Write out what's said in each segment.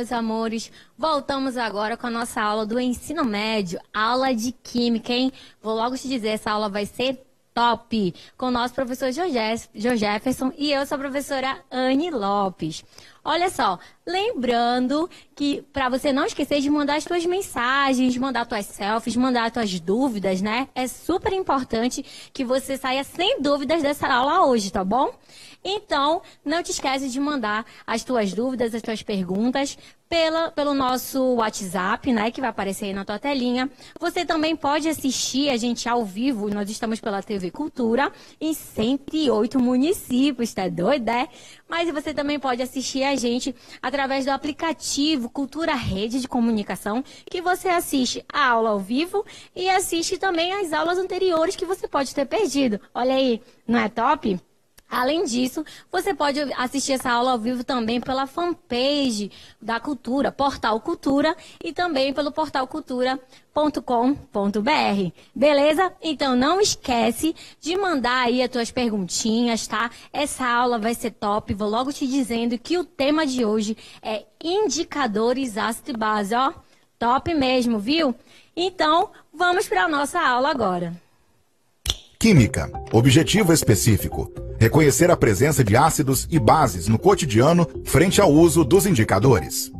Meus amores! Voltamos agora com a nossa aula do ensino médio, aula de Química, hein? Vou logo te dizer, essa aula vai ser top! Com o nosso professor Jefferson e eu sou a professora Anne Lopes. Olha só, lembrando que para você não esquecer de mandar as suas mensagens, mandar suas selfies, mandar suas dúvidas, né? É super importante que você saia sem dúvidas dessa aula hoje, tá bom? Então, não te esquece de mandar as tuas dúvidas, as tuas perguntas pela, pelo nosso WhatsApp, né, que vai aparecer aí na tua telinha. Você também pode assistir a gente ao vivo, nós estamos pela TV Cultura, em 108 municípios, tá doido, é? Mas você também pode assistir a gente através do aplicativo Cultura Rede de Comunicação, que você assiste a aula ao vivo e assiste também as aulas anteriores que você pode ter perdido. Olha aí, não é top? Além disso, você pode assistir essa aula ao vivo também pela fanpage da Cultura, Portal Cultura, e também pelo portalcultura.com.br. Beleza? Então não esquece de mandar aí as tuas perguntinhas, tá? Essa aula vai ser top. Vou logo te dizendo que o tema de hoje é indicadores ácido e base, ó. Top mesmo, viu? Então, vamos para a nossa aula agora. Química. Objetivo específico reconhecer a presença de ácidos e bases no cotidiano frente ao uso dos indicadores.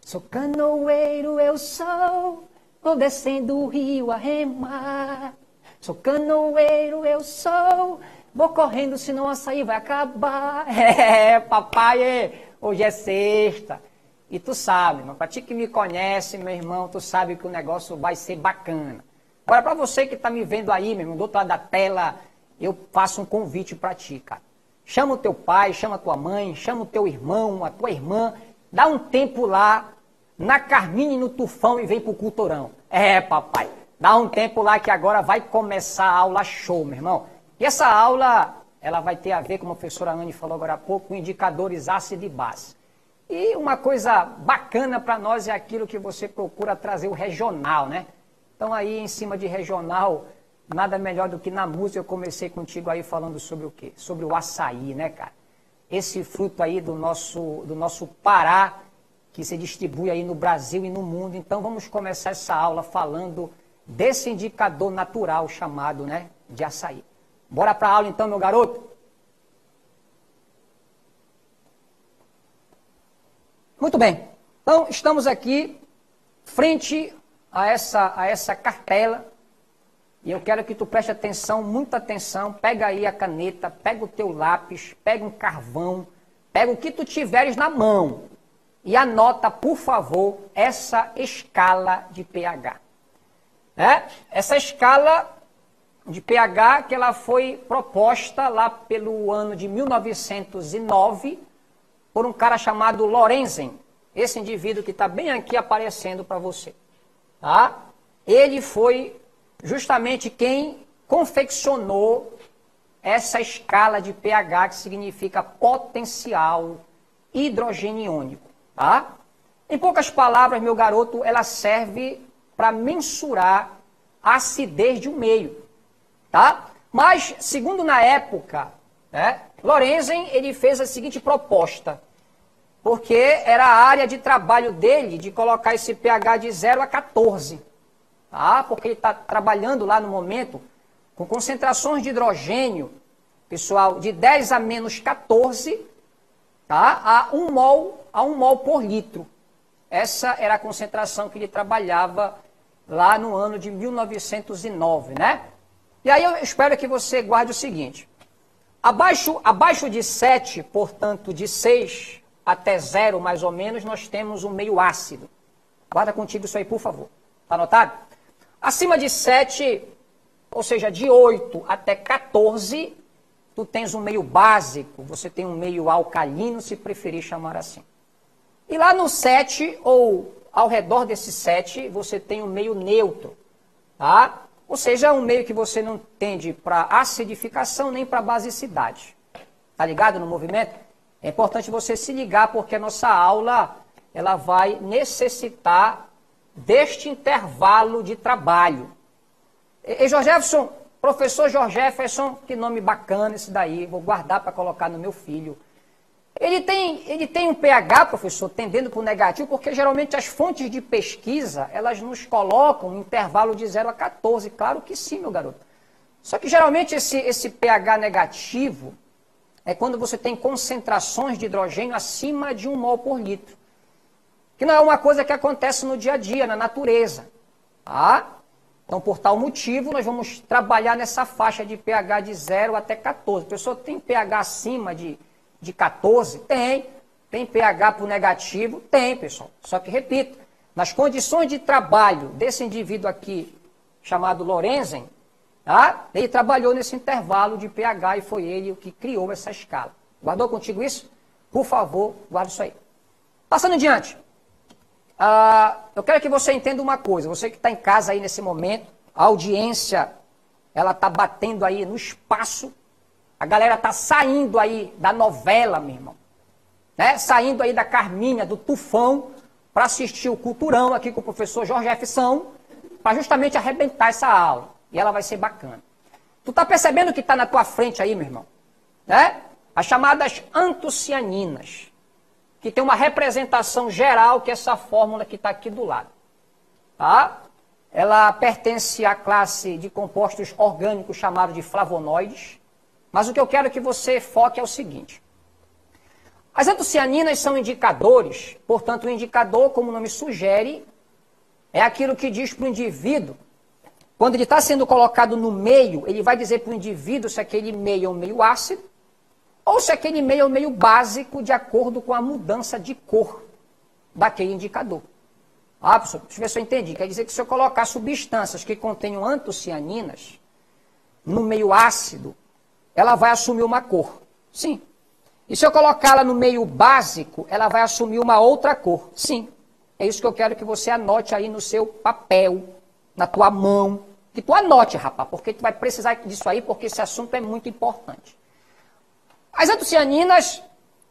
Sou canoeiro, eu sou, vou descendo o rio a remar. Sou canoeiro, eu sou, vou correndo, senão o açaí vai acabar. É, papai, hoje é sexta. E tu sabe, mas para ti que me conhece, meu irmão, tu sabe que o negócio vai ser bacana. Agora, para você que está me vendo aí, meu irmão, do outro lado da tela, eu faço um convite para ti, cara. Chama o teu pai, chama a tua mãe, chama o teu irmão, a tua irmã, dá um tempo lá na Carmine no Tufão e vem pro Culturão. É, papai, dá um tempo lá que agora vai começar a aula show, meu irmão. E essa aula, ela vai ter a ver, como a professora Anne falou agora há pouco, com indicadores ácido e base. E uma coisa bacana para nós é aquilo que você procura trazer o regional, né? Então aí em cima de regional, nada melhor do que na música eu comecei contigo aí falando sobre o quê? Sobre o açaí, né, cara? Esse fruto aí do nosso, do nosso Pará, que se distribui aí no Brasil e no mundo. Então vamos começar essa aula falando desse indicador natural chamado, né, de açaí. Bora para a aula então, meu garoto? Muito bem. Então, estamos aqui frente a essa, a essa cartela. E eu quero que tu preste atenção, muita atenção. Pega aí a caneta, pega o teu lápis, pega um carvão, pega o que tu tiveres na mão. E anota, por favor, essa escala de pH. É? Essa escala de pH que ela foi proposta lá pelo ano de 1909 por um cara chamado Lorenzen. Esse indivíduo que está bem aqui aparecendo para você. Tá? Ele foi justamente quem confeccionou essa escala de pH que significa potencial hidrogeniônico. Tá? Em poucas palavras, meu garoto, ela serve para mensurar a acidez de um meio. Tá? Mas, segundo na época, né, Lorenzen ele fez a seguinte proposta porque era a área de trabalho dele de colocar esse pH de 0 a 14. Tá? Porque ele está trabalhando lá no momento com concentrações de hidrogênio, pessoal, de 10 a menos 14 tá? a 1 mol, a 1 mol por litro. Essa era a concentração que ele trabalhava lá no ano de 1909, né? E aí eu espero que você guarde o seguinte. Abaixo, abaixo de 7, portanto de 6, até zero, mais ou menos, nós temos um meio ácido. Guarda contigo isso aí, por favor. Está anotado? Acima de 7, ou seja, de 8 até 14, tu tens um meio básico, você tem um meio alcalino, se preferir chamar assim. E lá no 7, ou ao redor desse 7, você tem um meio neutro, tá? Ou seja, um meio que você não tende para acidificação nem para basicidade. Tá ligado no movimento? É importante você se ligar porque a nossa aula ela vai necessitar deste intervalo de trabalho. E Jorge Jefferson, Professor Jorge Jefferson, que nome bacana esse daí, vou guardar para colocar no meu filho. Ele tem, ele tem um pH, professor, tendendo para o negativo, porque geralmente as fontes de pesquisa, elas nos colocam um intervalo de 0 a 14. Claro que sim, meu garoto. Só que geralmente esse, esse pH negativo é quando você tem concentrações de hidrogênio acima de um mol por litro. Que não é uma coisa que acontece no dia a dia, na natureza. Tá? Então, por tal motivo, nós vamos trabalhar nessa faixa de pH de 0 até 14. A pessoa tem pH acima de de 14? Tem. Tem pH para o negativo? Tem, pessoal. Só que, repito, nas condições de trabalho desse indivíduo aqui, chamado Lorenzen, tá? ele trabalhou nesse intervalo de pH e foi ele o que criou essa escala. Guardou contigo isso? Por favor, guarda isso aí. Passando adiante. Uh, eu quero que você entenda uma coisa. Você que está em casa aí nesse momento, a audiência, ela está batendo aí no espaço a galera tá saindo aí da novela, meu irmão. Né? Saindo aí da Carminha, do Tufão, para assistir o Culturão aqui com o professor Jorge Jefferson, para justamente arrebentar essa aula. E ela vai ser bacana. Tu tá percebendo o que está na tua frente aí, meu irmão? Né? As chamadas antocianinas, que tem uma representação geral, que é essa fórmula que está aqui do lado. Tá? Ela pertence à classe de compostos orgânicos chamados de flavonoides. Mas o que eu quero que você foque é o seguinte. As antocianinas são indicadores, portanto, o indicador, como o nome sugere, é aquilo que diz para o indivíduo. Quando ele está sendo colocado no meio, ele vai dizer para o indivíduo se aquele meio é um meio ácido ou se aquele meio é um meio básico de acordo com a mudança de cor daquele indicador. Ah, professor, deixa eu ver se eu entendi. Quer dizer que se eu colocar substâncias que contenham antocianinas no meio ácido, ela vai assumir uma cor. Sim. E se eu colocá-la no meio básico, ela vai assumir uma outra cor. Sim. É isso que eu quero que você anote aí no seu papel, na tua mão. Que tu anote, rapaz, porque tu vai precisar disso aí, porque esse assunto é muito importante. As antocianinas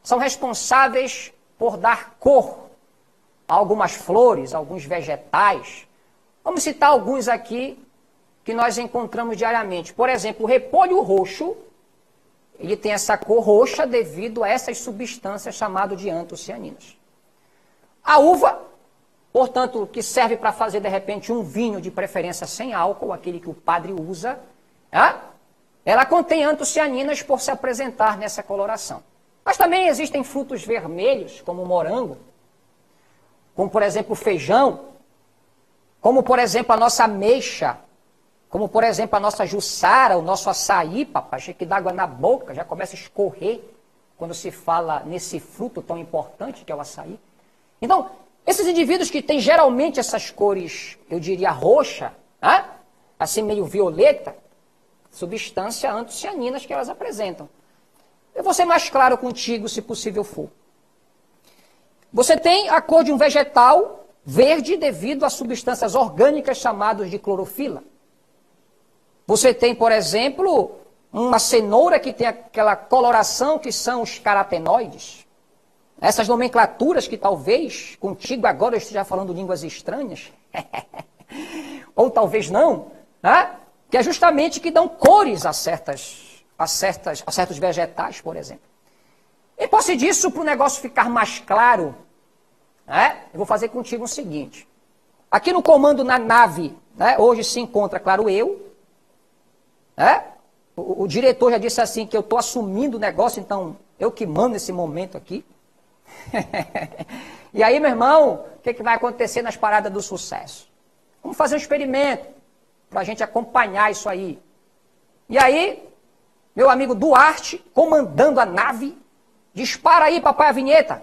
são responsáveis por dar cor a algumas flores, a alguns vegetais. Vamos citar alguns aqui que nós encontramos diariamente. Por exemplo, o repolho roxo ele tem essa cor roxa devido a essas substâncias chamadas de antocianinas. A uva, portanto, que serve para fazer de repente um vinho de preferência sem álcool, aquele que o padre usa, tá? ela contém antocianinas por se apresentar nessa coloração. Mas também existem frutos vermelhos, como o morango, como por exemplo o feijão, como por exemplo a nossa ameixa, como, por exemplo, a nossa jussara, o nosso açaí, papai, cheio de água na boca, já começa a escorrer quando se fala nesse fruto tão importante que é o açaí. Então, esses indivíduos que têm geralmente essas cores, eu diria roxa, né? assim meio violeta, substância antocianinas que elas apresentam. Eu vou ser mais claro contigo, se possível for. Você tem a cor de um vegetal verde devido a substâncias orgânicas chamadas de clorofila. Você tem, por exemplo, uma cenoura que tem aquela coloração que são os carotenoides. Essas nomenclaturas que talvez contigo agora eu esteja falando línguas estranhas. Ou talvez não, né? que é justamente que dão cores a, certas, a, certas, a certos vegetais, por exemplo. E posse disso, para o negócio ficar mais claro, né? eu vou fazer contigo o seguinte. Aqui no comando na nave, né? hoje se encontra, claro, eu, é? O, o, diretor já disse assim que eu estou assumindo o negócio, então eu que mando nesse momento aqui. e aí, meu irmão, o que, que vai acontecer nas paradas do sucesso? Vamos fazer um experimento para a gente acompanhar isso aí. E aí, meu amigo Duarte, comandando a nave, dispara aí, papai, a vinheta.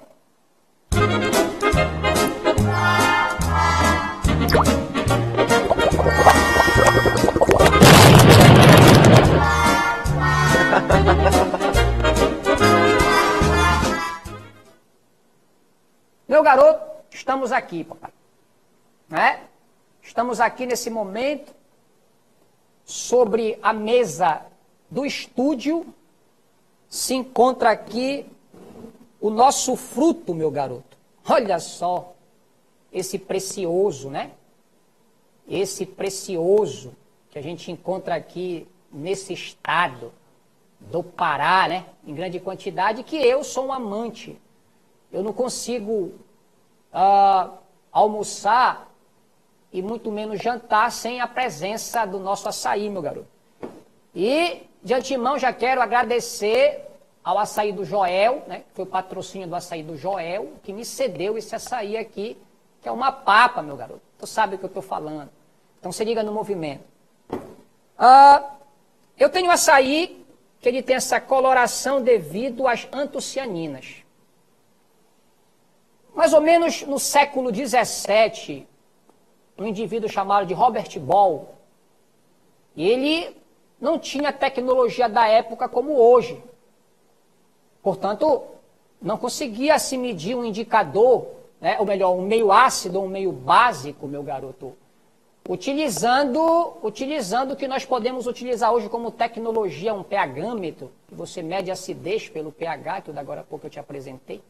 Meu garoto, estamos aqui, papai. Né? Estamos aqui nesse momento sobre a mesa do estúdio. Se encontra aqui o nosso fruto, meu garoto. Olha só, esse precioso, né? Esse precioso que a gente encontra aqui nesse estado do Pará, né, em grande quantidade, que eu sou um amante. Eu não consigo uh, almoçar e muito menos jantar sem a presença do nosso açaí, meu garoto. E de antemão já quero agradecer ao açaí do Joel, né, que foi o patrocínio do açaí do Joel, que me cedeu esse açaí aqui, que é uma papa, meu garoto. Tu sabe o que eu estou falando. Então se liga no movimento. Uh, eu tenho açaí que ele tem essa coloração devido às antocianinas. Mais ou menos no século XVII, um indivíduo chamado de Robert Ball, ele não tinha tecnologia da época como hoje. Portanto, não conseguia se medir um indicador, né, ou melhor, um meio ácido ou um meio básico, meu garoto, utilizando, utilizando o que nós podemos utilizar hoje como tecnologia, um pHmetro, que você mede a acidez pelo pH, que agora há pouco eu te apresentei.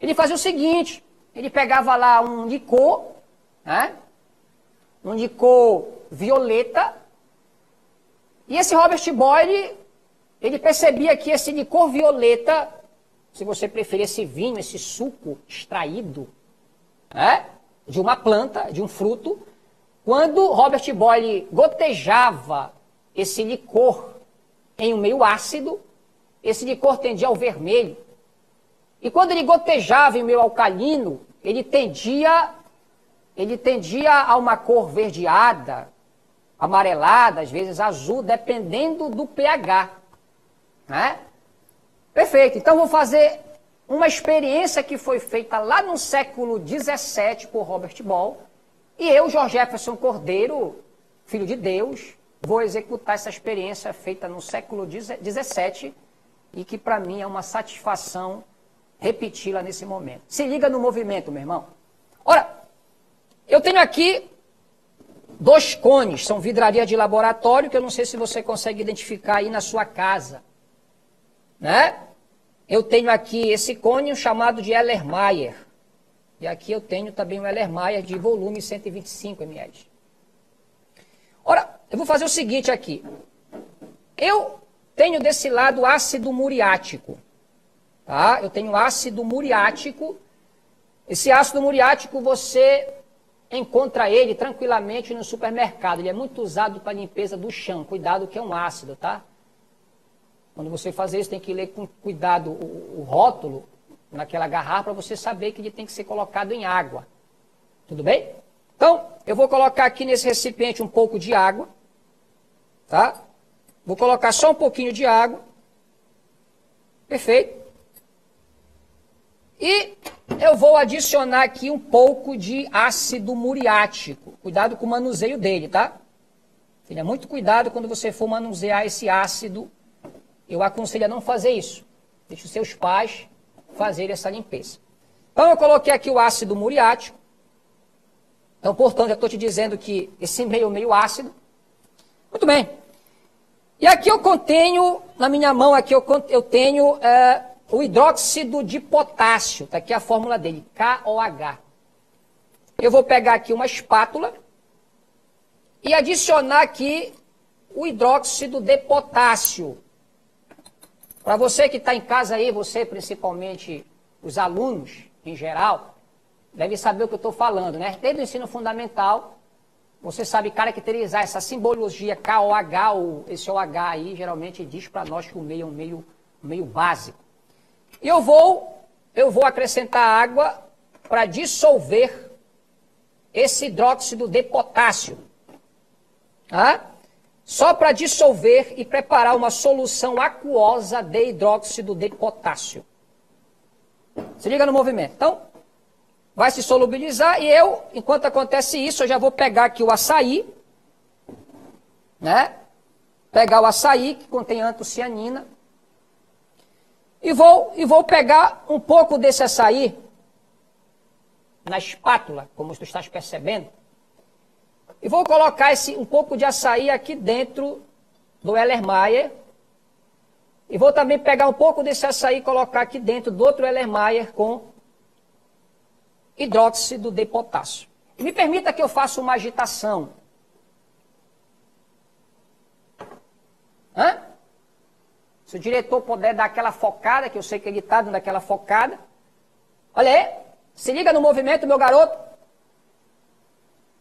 Ele fazia o seguinte, ele pegava lá um licor, né, um licor violeta, e esse Robert Boyle, ele percebia que esse licor violeta, se você preferir esse vinho, esse suco extraído, né, de uma planta, de um fruto, quando Robert Boyle gotejava esse licor em um meio ácido, esse licor tendia ao vermelho. E quando ele gotejava em meio alcalino, ele tendia, ele tendia a uma cor verdeada, amarelada, às vezes azul, dependendo do pH. Né? Perfeito. Então vou fazer uma experiência que foi feita lá no século XVII por Robert Ball, e eu, Jorge Jefferson Cordeiro, filho de Deus, vou executar essa experiência feita no século XVII e que para mim é uma satisfação repeti-la nesse momento. Se liga no movimento, meu irmão. Ora, eu tenho aqui dois cones, são vidraria de laboratório, que eu não sei se você consegue identificar aí na sua casa. Né? Eu tenho aqui esse cone chamado de Ellermeyer. E aqui eu tenho também um Ellermeyer de volume 125 ml. Ora, eu vou fazer o seguinte aqui. Eu tenho desse lado ácido muriático. Tá? Eu tenho ácido muriático. Esse ácido muriático você encontra ele tranquilamente no supermercado. Ele é muito usado para limpeza do chão. Cuidado que é um ácido, tá? Quando você fazer isso, tem que ler com cuidado o, o rótulo naquela garrafa para você saber que ele tem que ser colocado em água. Tudo bem? Então, eu vou colocar aqui nesse recipiente um pouco de água. Tá? Vou colocar só um pouquinho de água. Perfeito. E eu vou adicionar aqui um pouco de ácido muriático. Cuidado com o manuseio dele, tá? Tenha muito cuidado quando você for manusear esse ácido. Eu aconselho a não fazer isso. Deixe os seus pais fazer essa limpeza. Então, eu coloquei aqui o ácido muriático. Então, portanto, eu estou te dizendo que esse meio meio ácido. Muito bem. E aqui eu contenho, na minha mão aqui eu, eu tenho é, o hidróxido de potássio. Está aqui a fórmula dele, KOH. Eu vou pegar aqui uma espátula e adicionar aqui o hidróxido de potássio. Para você que está em casa aí, você principalmente, os alunos em geral, deve saber o que eu estou falando, né? Desde o ensino fundamental, você sabe caracterizar essa simbologia KOH, esse OH aí, geralmente diz para nós que o meio é um meio, um meio básico. E eu vou, eu vou acrescentar água para dissolver esse hidróxido de potássio. Tá? Só para dissolver e preparar uma solução aquosa de hidróxido de potássio. Se liga no movimento. Então, vai se solubilizar e eu, enquanto acontece isso, eu já vou pegar aqui o açaí, né? Pegar o açaí, que contém antocianina, e vou, e vou pegar um pouco desse açaí na espátula, como tu estás percebendo, e vou colocar esse, um pouco de açaí aqui dentro do Ellermeyer. E vou também pegar um pouco desse açaí e colocar aqui dentro do outro Ellermeyer com hidróxido de potássio. E me permita que eu faça uma agitação. Se o diretor puder dar aquela focada, que eu sei que ele está dando aquela focada. Olha aí, se liga no movimento, meu garoto.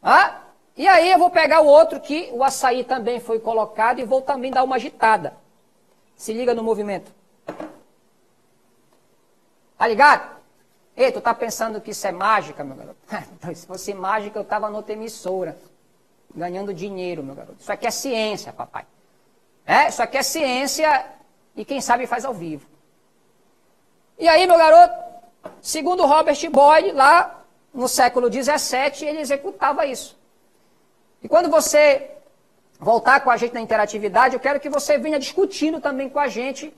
Ah, e aí eu vou pegar o outro que o açaí também foi colocado e vou também dar uma agitada. Se liga no movimento. Tá ligado? Ei, tu tá pensando que isso é mágica, meu garoto? Se fosse mágica, eu tava noutra emissora, ganhando dinheiro, meu garoto. Isso aqui é ciência, papai. É, isso aqui é ciência e quem sabe faz ao vivo. E aí, meu garoto, segundo Robert Boyle, lá no século XVII, ele executava isso. E quando você voltar com a gente na interatividade, eu quero que você venha discutindo também com a gente,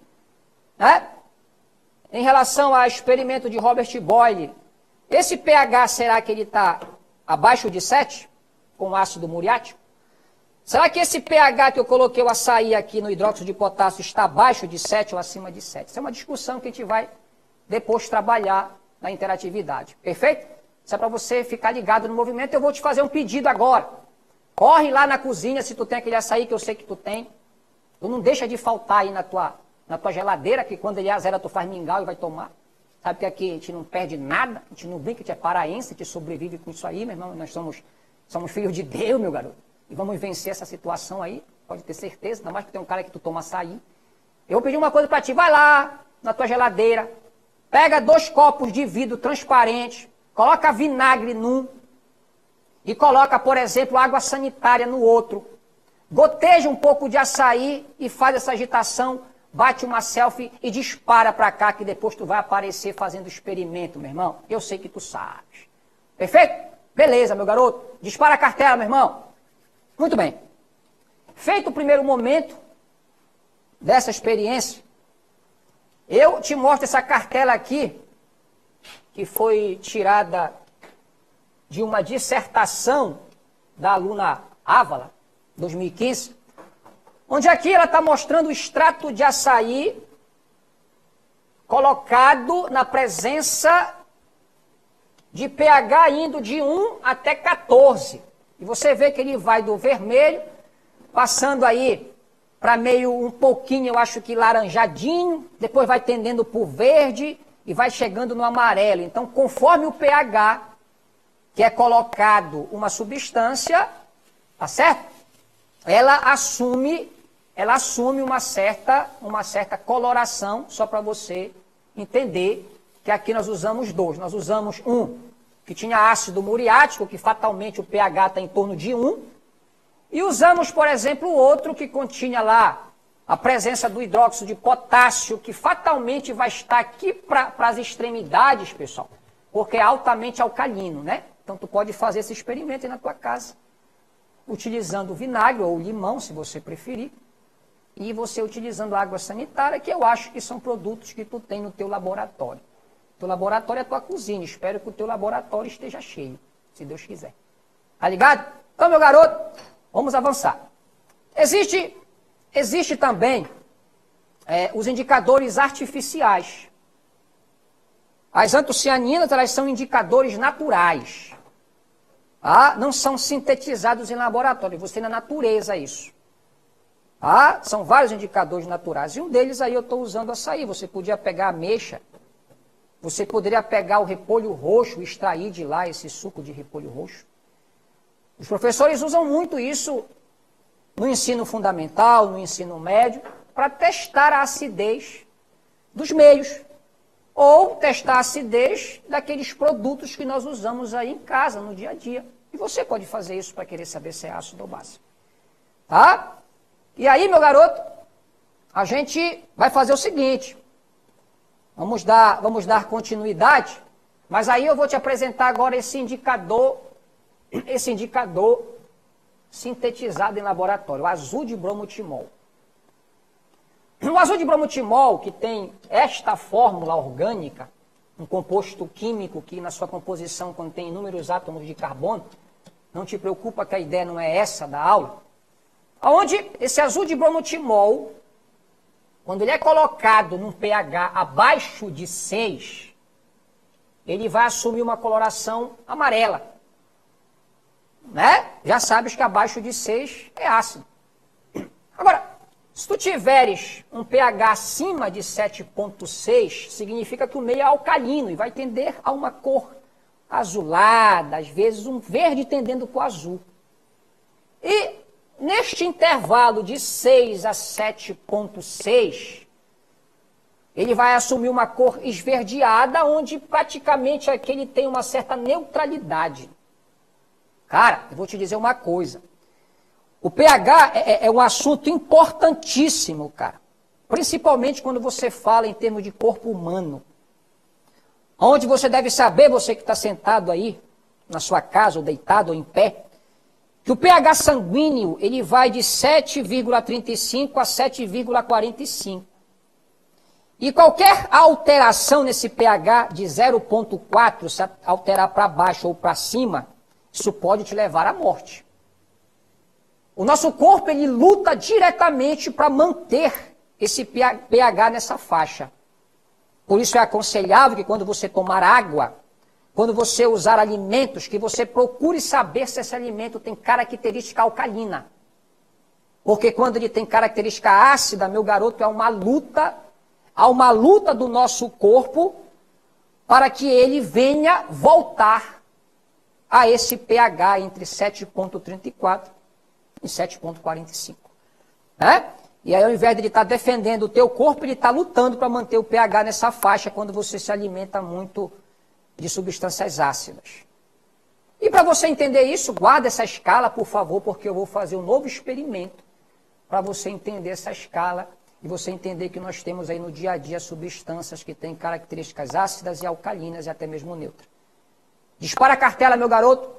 né? Em relação ao experimento de Robert Boyle, esse pH, será que ele está abaixo de 7, com ácido muriático? Será que esse pH que eu coloquei o açaí aqui no hidróxido de potássio está abaixo de 7 ou acima de 7? Isso é uma discussão que a gente vai depois trabalhar na interatividade. Perfeito? Isso é para você ficar ligado no movimento. Eu vou te fazer um pedido agora. Corre lá na cozinha se tu tem aquele açaí que eu sei que tu tem. Tu não deixa de faltar aí na tua, na tua geladeira, que quando ele azera tu faz mingau e vai tomar. Sabe que aqui a gente não perde nada, a gente não brinca, a gente é paraense, a gente sobrevive com isso aí, meu irmão. Nós somos, somos filhos de Deus, meu garoto. E vamos vencer essa situação aí, pode ter certeza, ainda mais que tem um cara que tu toma açaí. Eu vou pedir uma coisa para ti, vai lá na tua geladeira, pega dois copos de vidro transparente, coloca vinagre num, e coloca, por exemplo, água sanitária no outro. Goteja um pouco de açaí e faz essa agitação, bate uma selfie e dispara para cá, que depois tu vai aparecer fazendo experimento, meu irmão. Eu sei que tu sabes. Perfeito? Beleza, meu garoto. Dispara a cartela, meu irmão. Muito bem. Feito o primeiro momento dessa experiência, eu te mostro essa cartela aqui, que foi tirada de uma dissertação da aluna Ávala, 2015, onde aqui ela está mostrando o extrato de açaí colocado na presença de pH indo de 1 até 14. E você vê que ele vai do vermelho, passando aí para meio um pouquinho, eu acho que laranjadinho, depois vai tendendo para o verde e vai chegando no amarelo. Então, conforme o pH que é colocado uma substância, tá certo? Ela assume, ela assume uma certa, uma certa coloração, só para você entender que aqui nós usamos dois. Nós usamos um que tinha ácido muriático, que fatalmente o pH está em torno de 1, e usamos, por exemplo, outro que continha lá a presença do hidróxido de potássio, que fatalmente vai estar aqui para as extremidades, pessoal, porque é altamente alcalino, né? Então, tu pode fazer esse experimento aí na tua casa, utilizando vinagre ou limão, se você preferir, e você utilizando água sanitária, que eu acho que são produtos que tu tem no teu laboratório. Teu laboratório é a tua cozinha. Espero que o teu laboratório esteja cheio, se Deus quiser. Tá ligado? Então, meu garoto, vamos avançar. Existe, existe também é, os indicadores artificiais. As antocianinas, elas são indicadores naturais. Ah, não são sintetizados em laboratório, você na natureza isso. Ah, são vários indicadores naturais. E um deles aí eu estou usando açaí. Você podia pegar a mexa, você poderia pegar o repolho roxo, extrair de lá esse suco de repolho roxo. Os professores usam muito isso no ensino fundamental, no ensino médio, para testar a acidez dos meios. Ou testar a acidez daqueles produtos que nós usamos aí em casa, no dia a dia. E você pode fazer isso para querer saber se é ácido ou base. Tá? E aí, meu garoto, a gente vai fazer o seguinte. Vamos dar, vamos dar continuidade, mas aí eu vou te apresentar agora esse indicador, esse indicador sintetizado em laboratório, o azul de bromotimol. O azul de bromotimol, que tem esta fórmula orgânica, um composto químico que na sua composição contém inúmeros átomos de carbono, não te preocupa que a ideia não é essa da aula, onde esse azul de bromotimol, quando ele é colocado num pH abaixo de 6, ele vai assumir uma coloração amarela. Né? Já sabes que abaixo de 6 é ácido. Agora, Se tu tiveres um pH acima de 7,6, significa que o meio é alcalino e vai tender a uma cor azulada, às vezes um verde tendendo para o azul. E neste intervalo de 6 a 7,6, ele vai assumir uma cor esverdeada, onde praticamente aqui ele tem uma certa neutralidade. Cara, eu vou te dizer uma coisa. O pH é, é, é um assunto importantíssimo, cara. Principalmente quando você fala em termos de corpo humano. Onde você deve saber, você que está sentado aí, na sua casa, ou deitado, ou em pé, que o pH sanguíneo ele vai de 7,35 a 7,45. E qualquer alteração nesse pH de 0,4, se alterar para baixo ou para cima, isso pode te levar à morte. O nosso corpo ele luta diretamente para manter esse pH nessa faixa. Por isso é aconselhável que quando você tomar água, quando você usar alimentos, que você procure saber se esse alimento tem característica alcalina. Porque quando ele tem característica ácida, meu garoto, é uma luta, há uma luta do nosso corpo para que ele venha voltar a esse pH entre 7,34 em 7,45. Né? E aí, ao invés de ele estar tá defendendo o teu corpo, ele está lutando para manter o pH nessa faixa quando você se alimenta muito de substâncias ácidas. E para você entender isso, guarda essa escala, por favor, porque eu vou fazer um novo experimento para você entender essa escala e você entender que nós temos aí no dia a dia substâncias que têm características ácidas e alcalinas e até mesmo neutras. Dispara a cartela, meu garoto.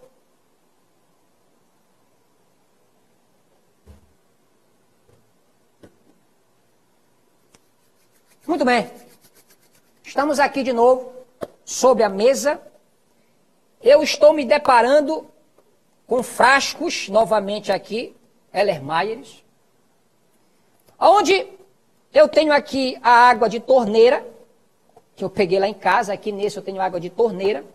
Muito bem. Estamos aqui de novo, sobre a mesa. Eu estou me deparando com frascos, novamente aqui, Ellermeyers, onde eu tenho aqui a água de torneira, que eu peguei lá em casa, aqui nesse eu tenho água de torneira.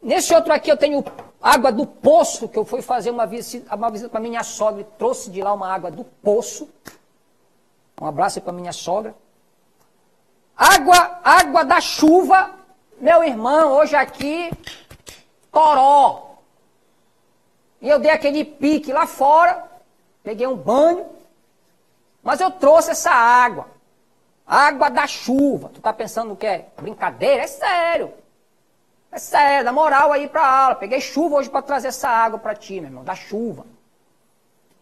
Nesse outro aqui eu tenho água do poço, que eu fui fazer uma visita, uma visita para minha sogra e trouxe de lá uma água do poço. Um abraço para minha sogra. Água, água da chuva, meu irmão, hoje aqui, toró. E eu dei aquele pique lá fora, peguei um banho, mas eu trouxe essa água. Água da chuva. Tu tá pensando o que é? Brincadeira? É sério. É sério, dá moral aí pra aula. Peguei chuva hoje para trazer essa água para ti, meu irmão, da chuva.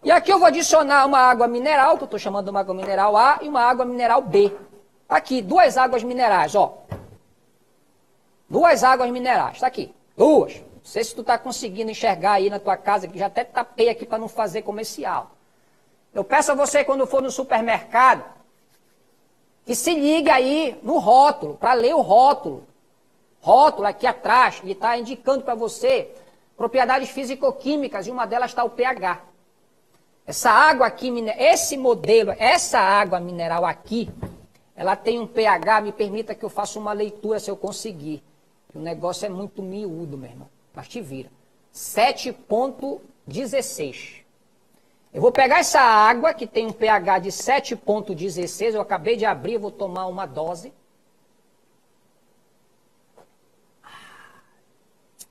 E aqui eu vou adicionar uma água mineral, que eu estou chamando de uma água mineral A, e uma água mineral B. Aqui, duas águas minerais, ó. Duas águas minerais, tá aqui. Duas. Não sei se tu tá conseguindo enxergar aí na tua casa, que já até tapei aqui para não fazer comercial. Eu peço a você, quando for no supermercado, que se ligue aí no rótulo, para ler o rótulo. Rótulo aqui atrás, ele está indicando para você propriedades físico-químicas, e uma delas está o pH. Essa água aqui, esse modelo, essa água mineral aqui, ela tem um pH, me permita que eu faça uma leitura se eu conseguir. O negócio é muito miúdo, meu irmão. Mas te vira. 7,16. Eu vou pegar essa água que tem um pH de 7,16. Eu acabei de abrir, vou tomar uma dose.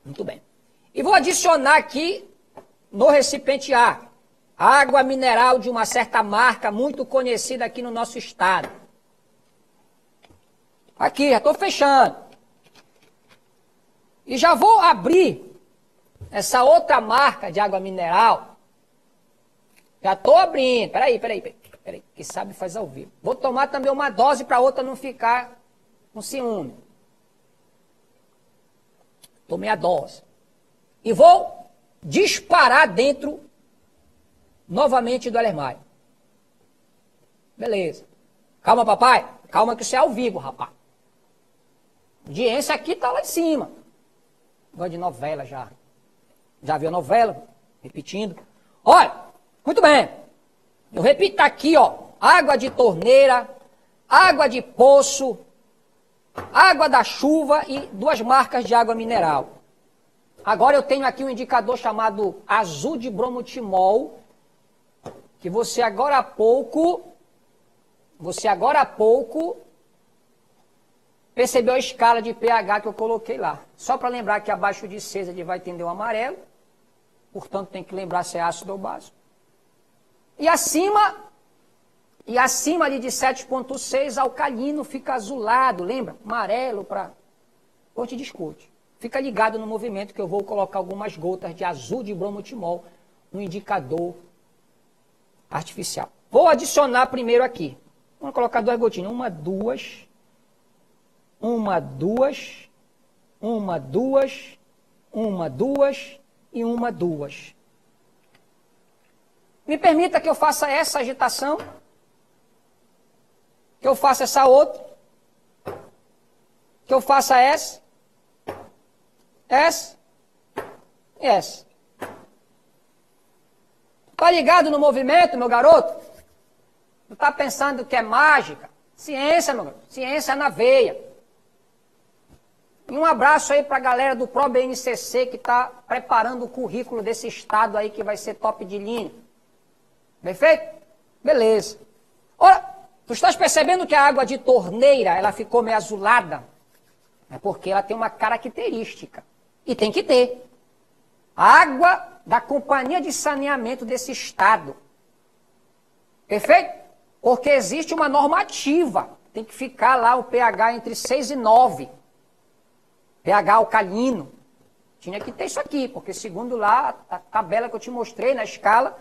Muito bem. E vou adicionar aqui no recipiente A, água mineral de uma certa marca muito conhecida aqui no nosso estado. Aqui, já estou fechando. E já vou abrir essa outra marca de água mineral. Já estou abrindo. Peraí, peraí, peraí. Peraí, que sabe faz ao vivo. Vou tomar também uma dose para outra não ficar com ciúme. Tomei a dose. E vou disparar dentro novamente do alermário. Beleza. Calma, papai. Calma que isso é ao vivo, rapaz. Audiência aqui está lá em cima. Gosto de novela já. Já viu a novela? Repetindo. Olha, muito bem. Eu repito aqui, ó. Água de torneira, água de poço, água da chuva e duas marcas de água mineral. Agora eu tenho aqui um indicador chamado azul de bromotimol, que você agora há pouco, você agora há pouco percebeu a escala de pH que eu coloquei lá. Só para lembrar que abaixo de 6 ele vai tender o amarelo, portanto tem que lembrar se é ácido ou básico. E acima, e acima ali de 7.6, alcalino fica azulado, lembra? Amarelo para... Ou te discute. Fica ligado no movimento que eu vou colocar algumas gotas de azul de bromotimol no indicador artificial. Vou adicionar primeiro aqui. Vamos colocar duas gotinhas. Uma, duas. Uma, duas. Uma, duas. Uma, duas. E uma, duas. Me permita que eu faça essa agitação. Que eu faça essa outra. Que eu faça essa. S e S. Tá ligado no movimento, meu garoto? Tu tá pensando que é mágica? Ciência, meu garoto. Ciência na veia. E um abraço aí para a galera do ProBNCC que está preparando o currículo desse estado aí que vai ser top de linha. Perfeito? Beleza. Ora, tu estás percebendo que a água de torneira ela ficou meio azulada? É porque ela tem uma característica. E tem que ter. Água da companhia de saneamento desse estado. Perfeito? Porque existe uma normativa. Tem que ficar lá o pH entre 6 e 9. pH alcalino. Tinha que ter isso aqui, porque segundo lá a tabela que eu te mostrei na escala,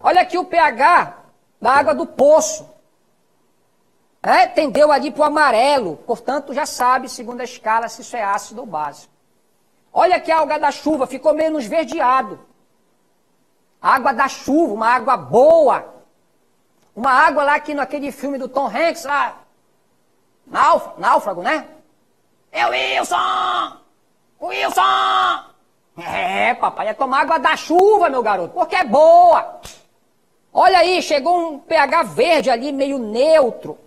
olha aqui o pH da água do poço. É, tendeu ali para o amarelo, portanto já sabe, segundo a escala, se isso é ácido ou básico. Olha que a água da chuva ficou meio esverdeado. Água da chuva, uma água boa. Uma água lá que naquele filme do Tom Hanks, lá. Náufrago, náufrago né? É Wilson! Wilson! É, papai, é tomar água da chuva, meu garoto, porque é boa. Olha aí, chegou um pH verde ali, meio neutro.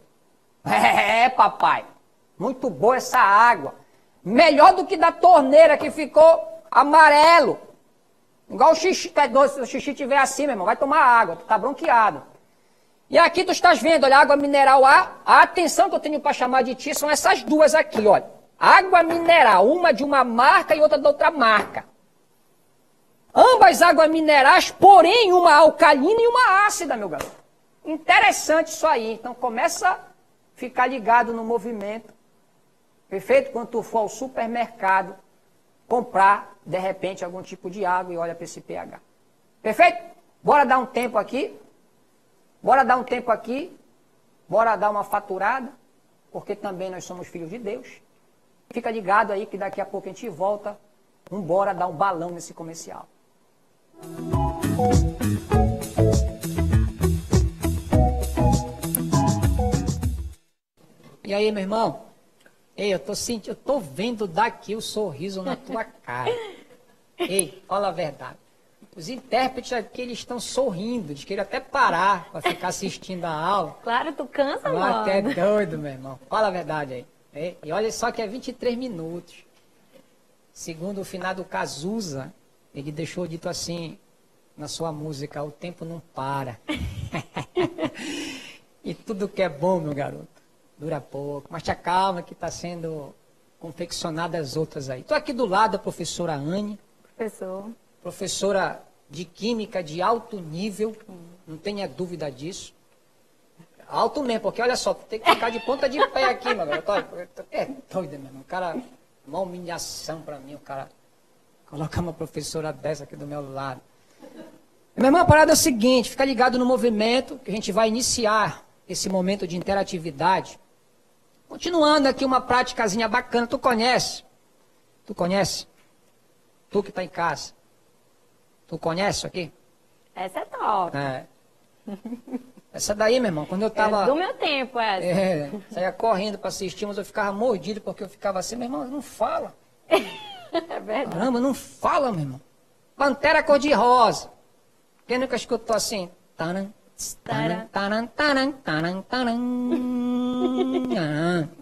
É, papai, muito boa essa água. Melhor do que da torneira que ficou amarelo. Igual o xixi, se o xixi estiver assim, meu irmão, vai tomar água, tu tá bronqueado. E aqui tu estás vendo, olha, água mineral A. A atenção que eu tenho para chamar de ti são essas duas aqui, olha. Água mineral, uma de uma marca e outra de outra marca. Ambas águas minerais, porém uma alcalina e uma ácida, meu garoto. Interessante isso aí. Então começa a ficar ligado no movimento Perfeito? Quando tu for ao supermercado comprar, de repente, algum tipo de água e olha para esse pH. Perfeito? Bora dar um tempo aqui. Bora dar um tempo aqui. Bora dar uma faturada. Porque também nós somos filhos de Deus. Fica ligado aí que daqui a pouco a gente volta. Vamos bora dar um balão nesse comercial. E aí, meu irmão? Ei, eu tô sentindo, eu tô vendo daqui o sorriso na tua cara. Ei, fala a verdade. Os intérpretes aqui, eles estão sorrindo, eles queriam até parar para ficar assistindo a aula. Claro, tu cansa, mano. Até doido, meu irmão. Fala a verdade aí. Ei, e olha só que é 23 minutos. Segundo o finado Cazuza, ele deixou dito assim na sua música, o tempo não para. e tudo que é bom, meu garoto, dura pouco, mas te acalma que está sendo confeccionadas outras aí. Estou aqui do lado da professora Anne. Professor. Professora de Química de alto nível, não tenha dúvida disso. Alto mesmo, porque olha só, tem que ficar de ponta de pé aqui, mano. É doido mesmo. O cara, uma humilhação para mim, o cara colocar uma professora dessa aqui do meu lado. Meu irmão, a parada é o seguinte, fica ligado no movimento, que a gente vai iniciar esse momento de interatividade Continuando aqui uma práticazinha bacana, tu conhece? Tu conhece? Tu que está em casa. Tu conhece isso aqui? Essa é top. É. Essa daí, meu irmão, quando eu tava. É do meu tempo, essa. É, saía correndo para assistir, mas eu ficava mordido porque eu ficava assim, meu irmão, não fala. é verdade. Caramba, não fala, meu irmão. Pantera cor-de-rosa. Quem nunca escutou assim? Taran, taran, taran, taran, taran, taran.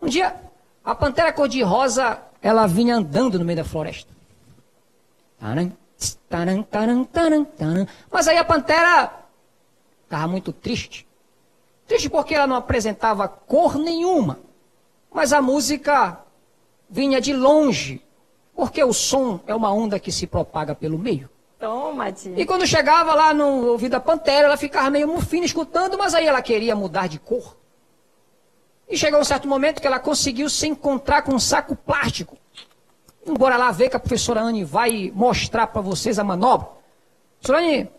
Um dia, a pantera cor-de-rosa, ela vinha andando no meio da floresta. taran, taran, taran, taran. Mas aí a pantera estava muito triste. Triste porque ela não apresentava cor nenhuma. Mas a música vinha de longe. Porque o som é uma onda que se propaga pelo meio. Toma, tia. E quando chegava lá no ouvido da pantera, ela ficava meio mufina escutando, mas aí ela queria mudar de cor. E chegou um certo momento que ela conseguiu se encontrar com um saco plástico. Bora lá ver que a professora Anne vai mostrar para vocês a manobra. Professora Anne,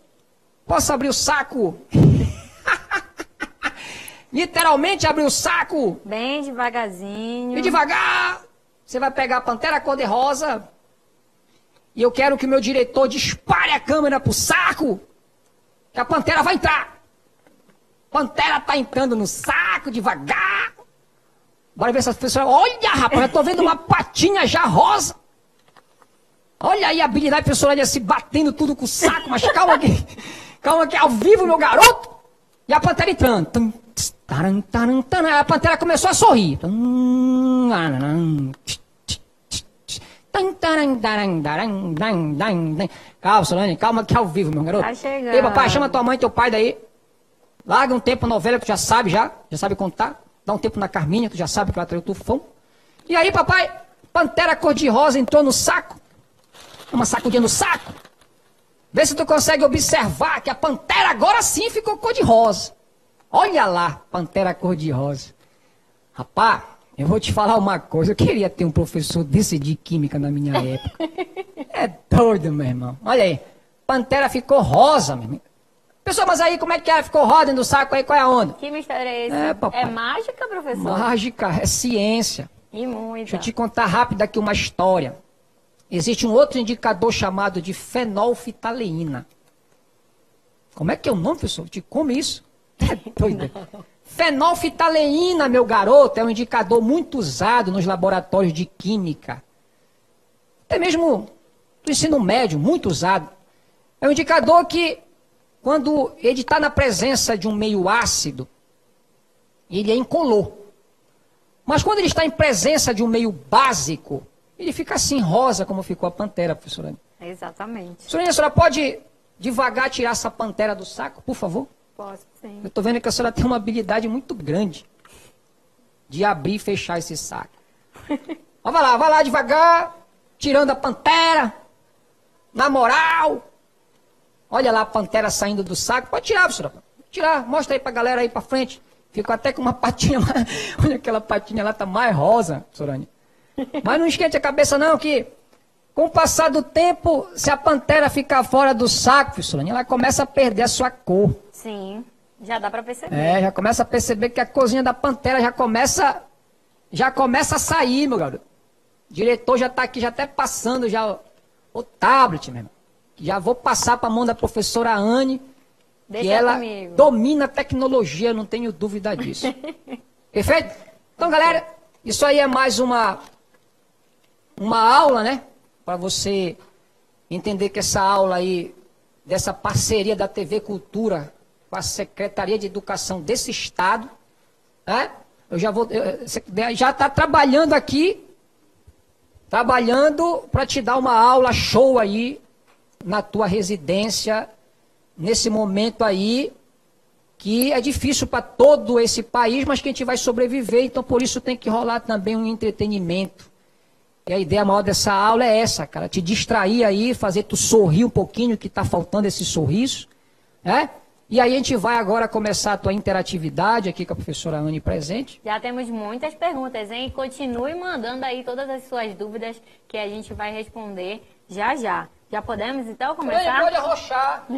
posso abrir o saco? Literalmente abrir o saco. Bem devagarzinho. E devagar. Você vai pegar a pantera cor-de-rosa. E eu quero que o meu diretor dispare a câmera pro saco. Que a pantera vai entrar. Pantera tá entrando no saco devagar. Bora ver essa pessoa. Olha, rapaz, eu tô vendo uma patinha já rosa. Olha aí a habilidade professora se batendo tudo com o saco, mas calma aqui. Calma aqui, ao vivo, meu garoto. E a pantera entrando. A pantera começou a sorrir. Tss, Calma, Solane, calma que é ao vivo, meu garoto. Tá chegando. Ei, papai, chama tua mãe e teu pai daí. Larga um tempo a novela que tu já sabe já, já sabe contar. Dá um tempo na Carminha, tu já sabe que ela traiu o tufão. E aí, papai, pantera cor-de-rosa entrou no saco. Uma sacudinha no saco. Vê se tu consegue observar que a pantera agora sim ficou cor-de-rosa. Olha lá, pantera cor-de-rosa. Rapaz, eu vou te falar uma coisa. Eu queria ter um professor desse de química na minha época. É doido, meu irmão. Olha aí, pantera ficou rosa, meu irmão. Pessoal, mas aí como é que ela ficou roda do saco aí? Qual é a onda? Que mistério é esse? É, papai. mágica, professor? Mágica, é ciência. E muita. Deixa eu te contar rápido aqui uma história. Existe um outro indicador chamado de fenolfitaleína. Como é que é o nome, professor? Te come isso? É doido. Fenolfitaleína, meu garoto, é um indicador muito usado nos laboratórios de química. Até mesmo do ensino médio, muito usado. É um indicador que, quando ele está na presença de um meio ácido, ele é incolor. Mas quando ele está em presença de um meio básico, ele fica assim, rosa, como ficou a pantera, professora. Exatamente. Senhora, a senhora pode devagar tirar essa pantera do saco, por favor? Sim. Eu estou vendo que a senhora tem uma habilidade muito grande de abrir e fechar esse saco. Ó, vai lá, vai lá devagar, tirando a pantera. Na moral. Olha lá a pantera saindo do saco. Pode tirar, professora. Pode tirar. Mostra aí pra galera aí pra frente. Ficou até com uma patinha lá. Olha aquela patinha lá, tá mais rosa, Sorani. Mas não esquente a cabeça não, que com o passar do tempo, se a pantera ficar fora do saco, Sorani, ela começa a perder a sua cor. Sim. Já dá pra perceber. É, já começa a perceber que a cozinha da pantera já começa já começa a sair, meu garoto. O diretor já está aqui, já até passando já o, o tablet, meu irmão. Já vou passar para a mão da professora Anne, que Deixa ela comigo. domina a tecnologia, não tenho dúvida disso. Perfeito? Então, galera, isso aí é mais uma uma aula, né? Para você entender que essa aula aí dessa parceria da TV Cultura com a Secretaria de Educação desse estado, né? Eu já vou, já está trabalhando aqui, trabalhando para te dar uma aula show aí na tua residência nesse momento aí que é difícil para todo esse país, mas que a gente vai sobreviver, então por isso tem que rolar também um entretenimento. E a ideia maior dessa aula é essa, cara, te distrair aí, fazer tu sorrir um pouquinho, que está faltando esse sorriso, né? E aí a gente vai agora começar a tua interatividade aqui com a professora Anne presente. Já temos muitas perguntas, hein? Continue mandando aí todas as suas dúvidas que a gente vai responder já já. Já podemos então começar? Pode arrochar.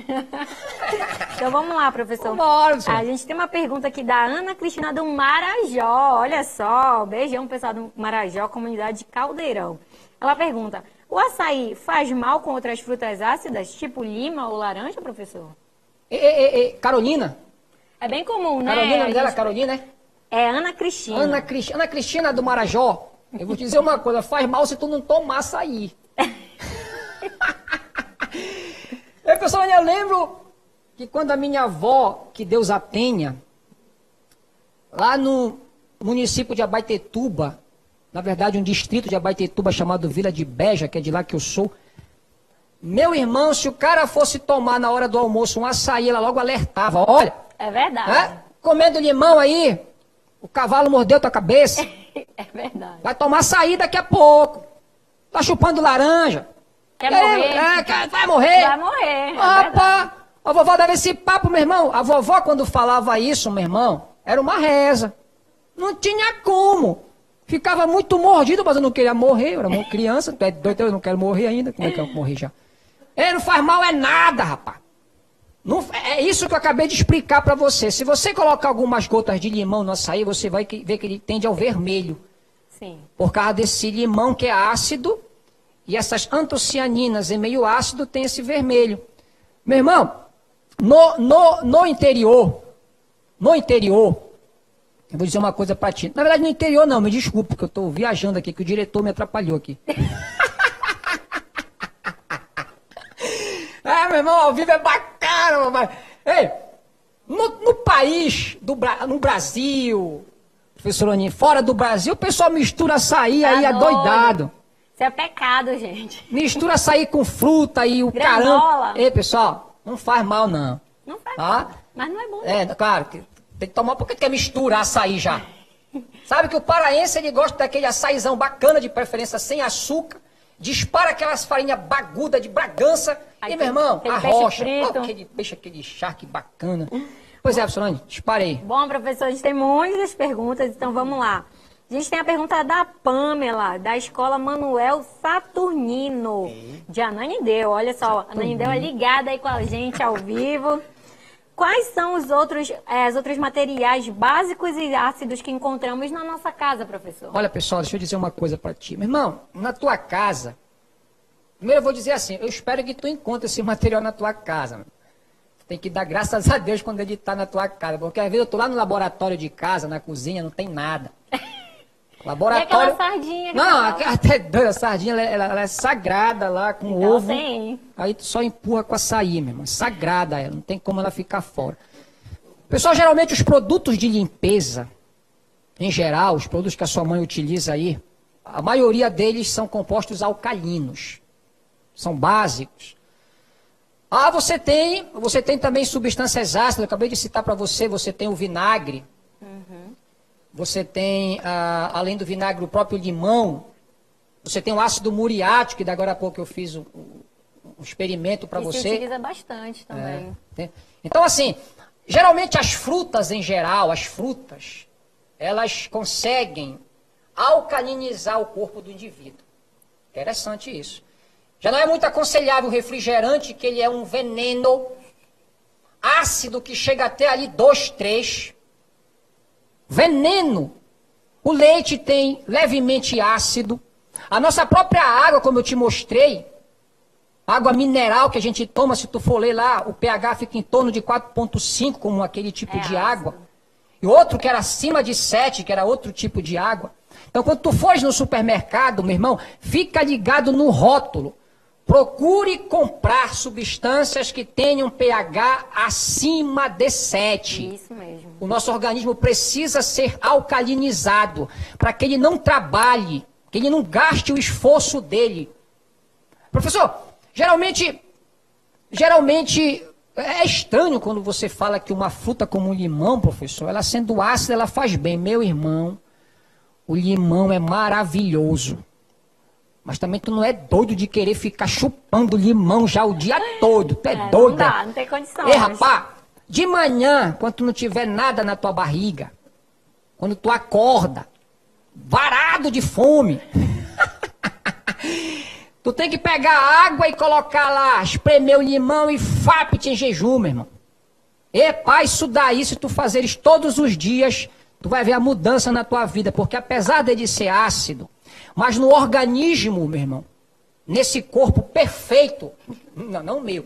Então vamos lá, professor. Professor. A gente tem uma pergunta aqui da Ana Cristina do Marajó. Olha só, beijão pessoal do Marajó, comunidade de Caldeirão. Ela pergunta: o açaí faz mal com outras frutas ácidas, tipo lima ou laranja, professor? Carolina. É bem comum, né? Carolina, dela é gente- Carolina, né? É Ana Cristina. Ana, Cris- Ana Cristina do Marajó. Eu vou te dizer uma coisa, faz mal se tu não tomar açaí. Ei, pessoal, eu lembro que quando a minha avó, que Deus a tenha, lá no município de Abaetetuba, na verdade um distrito de Abaetetuba chamado Vila de Beja, que é de lá que eu sou, Meu irmão, se o cara fosse tomar na hora do almoço um açaí, ela logo alertava. Olha, É verdade. é, comendo limão aí, o cavalo mordeu tua cabeça. É verdade. Vai tomar açaí daqui a pouco. Tá chupando laranja. Quer É, morrer? é, quer- vai morrer. Vai morrer. é verdade. pá, a vovó dava esse papo, meu irmão. A vovó, quando falava isso, meu irmão, era uma reza. Não tinha como. Ficava muito mordido, mas eu não queria morrer. Eu era uma criança, tu é doido, eu não quero morrer ainda. Como é que eu morrer já? Ele não faz mal é nada, rapaz. Não- é isso que eu acabei de explicar pra você. Se você colocar algumas gotas de limão no açaí, você vai que- ver que ele tende ao vermelho. Sim. Por causa desse limão que é ácido, e essas antocianinas em meio ácido tem esse vermelho. Meu irmão, no, no, no interior, no interior, eu vou dizer uma coisa pra ti. Na verdade, no interior não, me desculpe, porque eu tô viajando aqui, que o diretor me atrapalhou aqui. é, meu irmão, ao vivo é bacana, mamãe. Ei, no, no país, do, no Brasil, professor Aninho, fora do Brasil, o pessoal mistura açaí Tá aí, é doido. doidado. Isso é pecado, gente. Mistura açaí com fruta e o Granola. caramba. Ei, pessoal, não faz mal não. Não faz Tá? mal. Mas não é bom. É, claro, que tem que tomar, por que quer misturar açaí já? Sabe que o paraense, ele gosta daquele açaizão bacana, de preferência sem açúcar, dispara aquelas farinhas baguda de Bragança, Aí e meu irmão, tem a peixe rocha, frito. ó, aquele peixe, aquele charque bacana. Pois é, professor Anny, disparei. Bom, professor, a gente tem muitas perguntas, então vamos lá. A gente tem a pergunta da Pamela, da escola Manuel Saturnino, de Ananindeu. Olha só, Ananindeu é ligada aí com a gente ao vivo. Quais são os outros, eh, os outros materiais básicos e ácidos que encontramos na nossa casa, professor? Olha, pessoal, deixa eu dizer uma coisa pra ti. Meu irmão, na tua casa, primeiro eu vou dizer assim, eu espero que tu encontre esse material na tua casa. tem que dar graças a Deus quando ele tá na tua casa, porque às vezes eu tô lá no laboratório de casa, na cozinha, não tem nada. Laboratório... E aquela sardinha Não, até doida, a sardinha, ela, ela- ela é sagrada lá, com Então ovo. tem. Aí tu só empurra com açaí, meu irmão. Sagrada ela, não tem como ela ficar fora. Pessoal, geralmente os produtos de limpeza, em geral, os produtos que a sua mãe utiliza aí, a maioria deles são compostos alcalinos. São básicos. Ah, você tem, você tem também substâncias ácidas, eu acabei de citar para você, você tem o vinagre. Você tem, ah, além do vinagre, o próprio limão. Você tem o ácido muriático, que da agora a pouco eu fiz o- o experimento para E se você. utiliza bastante também. Tem- Então, assim, geralmente as frutas em geral, as frutas, elas conseguem alcalinizar o corpo do indivíduo. Interessante isso. Já não é muito aconselhável o refrigerante, que ele é um veneno ácido que chega até ali 2, 3. Veneno. O leite tem levemente ácido. A nossa própria água, como eu te mostrei, Água mineral que a gente toma, se tu for ler lá, o pH fica em torno de 4,5, como aquele tipo É de ácido. água. E outro que era acima de 7, que era outro tipo de água. Então, quando tu fores no supermercado, meu irmão, fica ligado no rótulo. Procure comprar substâncias que tenham pH acima de 7. Isso mesmo. O nosso organismo precisa ser alcalinizado para que ele não trabalhe, que ele não gaste o esforço dele. Professor, geralmente, geralmente é estranho quando você fala que uma fruta como o limão, professor, ela sendo ácida, ela faz bem. Meu irmão, o limão é maravilhoso. Mas também tu não é doido de querer ficar chupando limão já o dia todo. Tu é, É, doido. não dá, não tem condições. Ei, rapaz, de manhã, quando tu não tiver nada na tua barriga, quando tu acorda, varado de fome, tu tem que pegar água e colocar lá, espremer o limão e fape-te em jejum, meu irmão. E pai, isso daí, se tu fazeres todos os dias, tu vai ver a mudança na tua vida, porque apesar dele ser ácido, mas no organismo, meu irmão, nesse corpo perfeito, não, não o meu.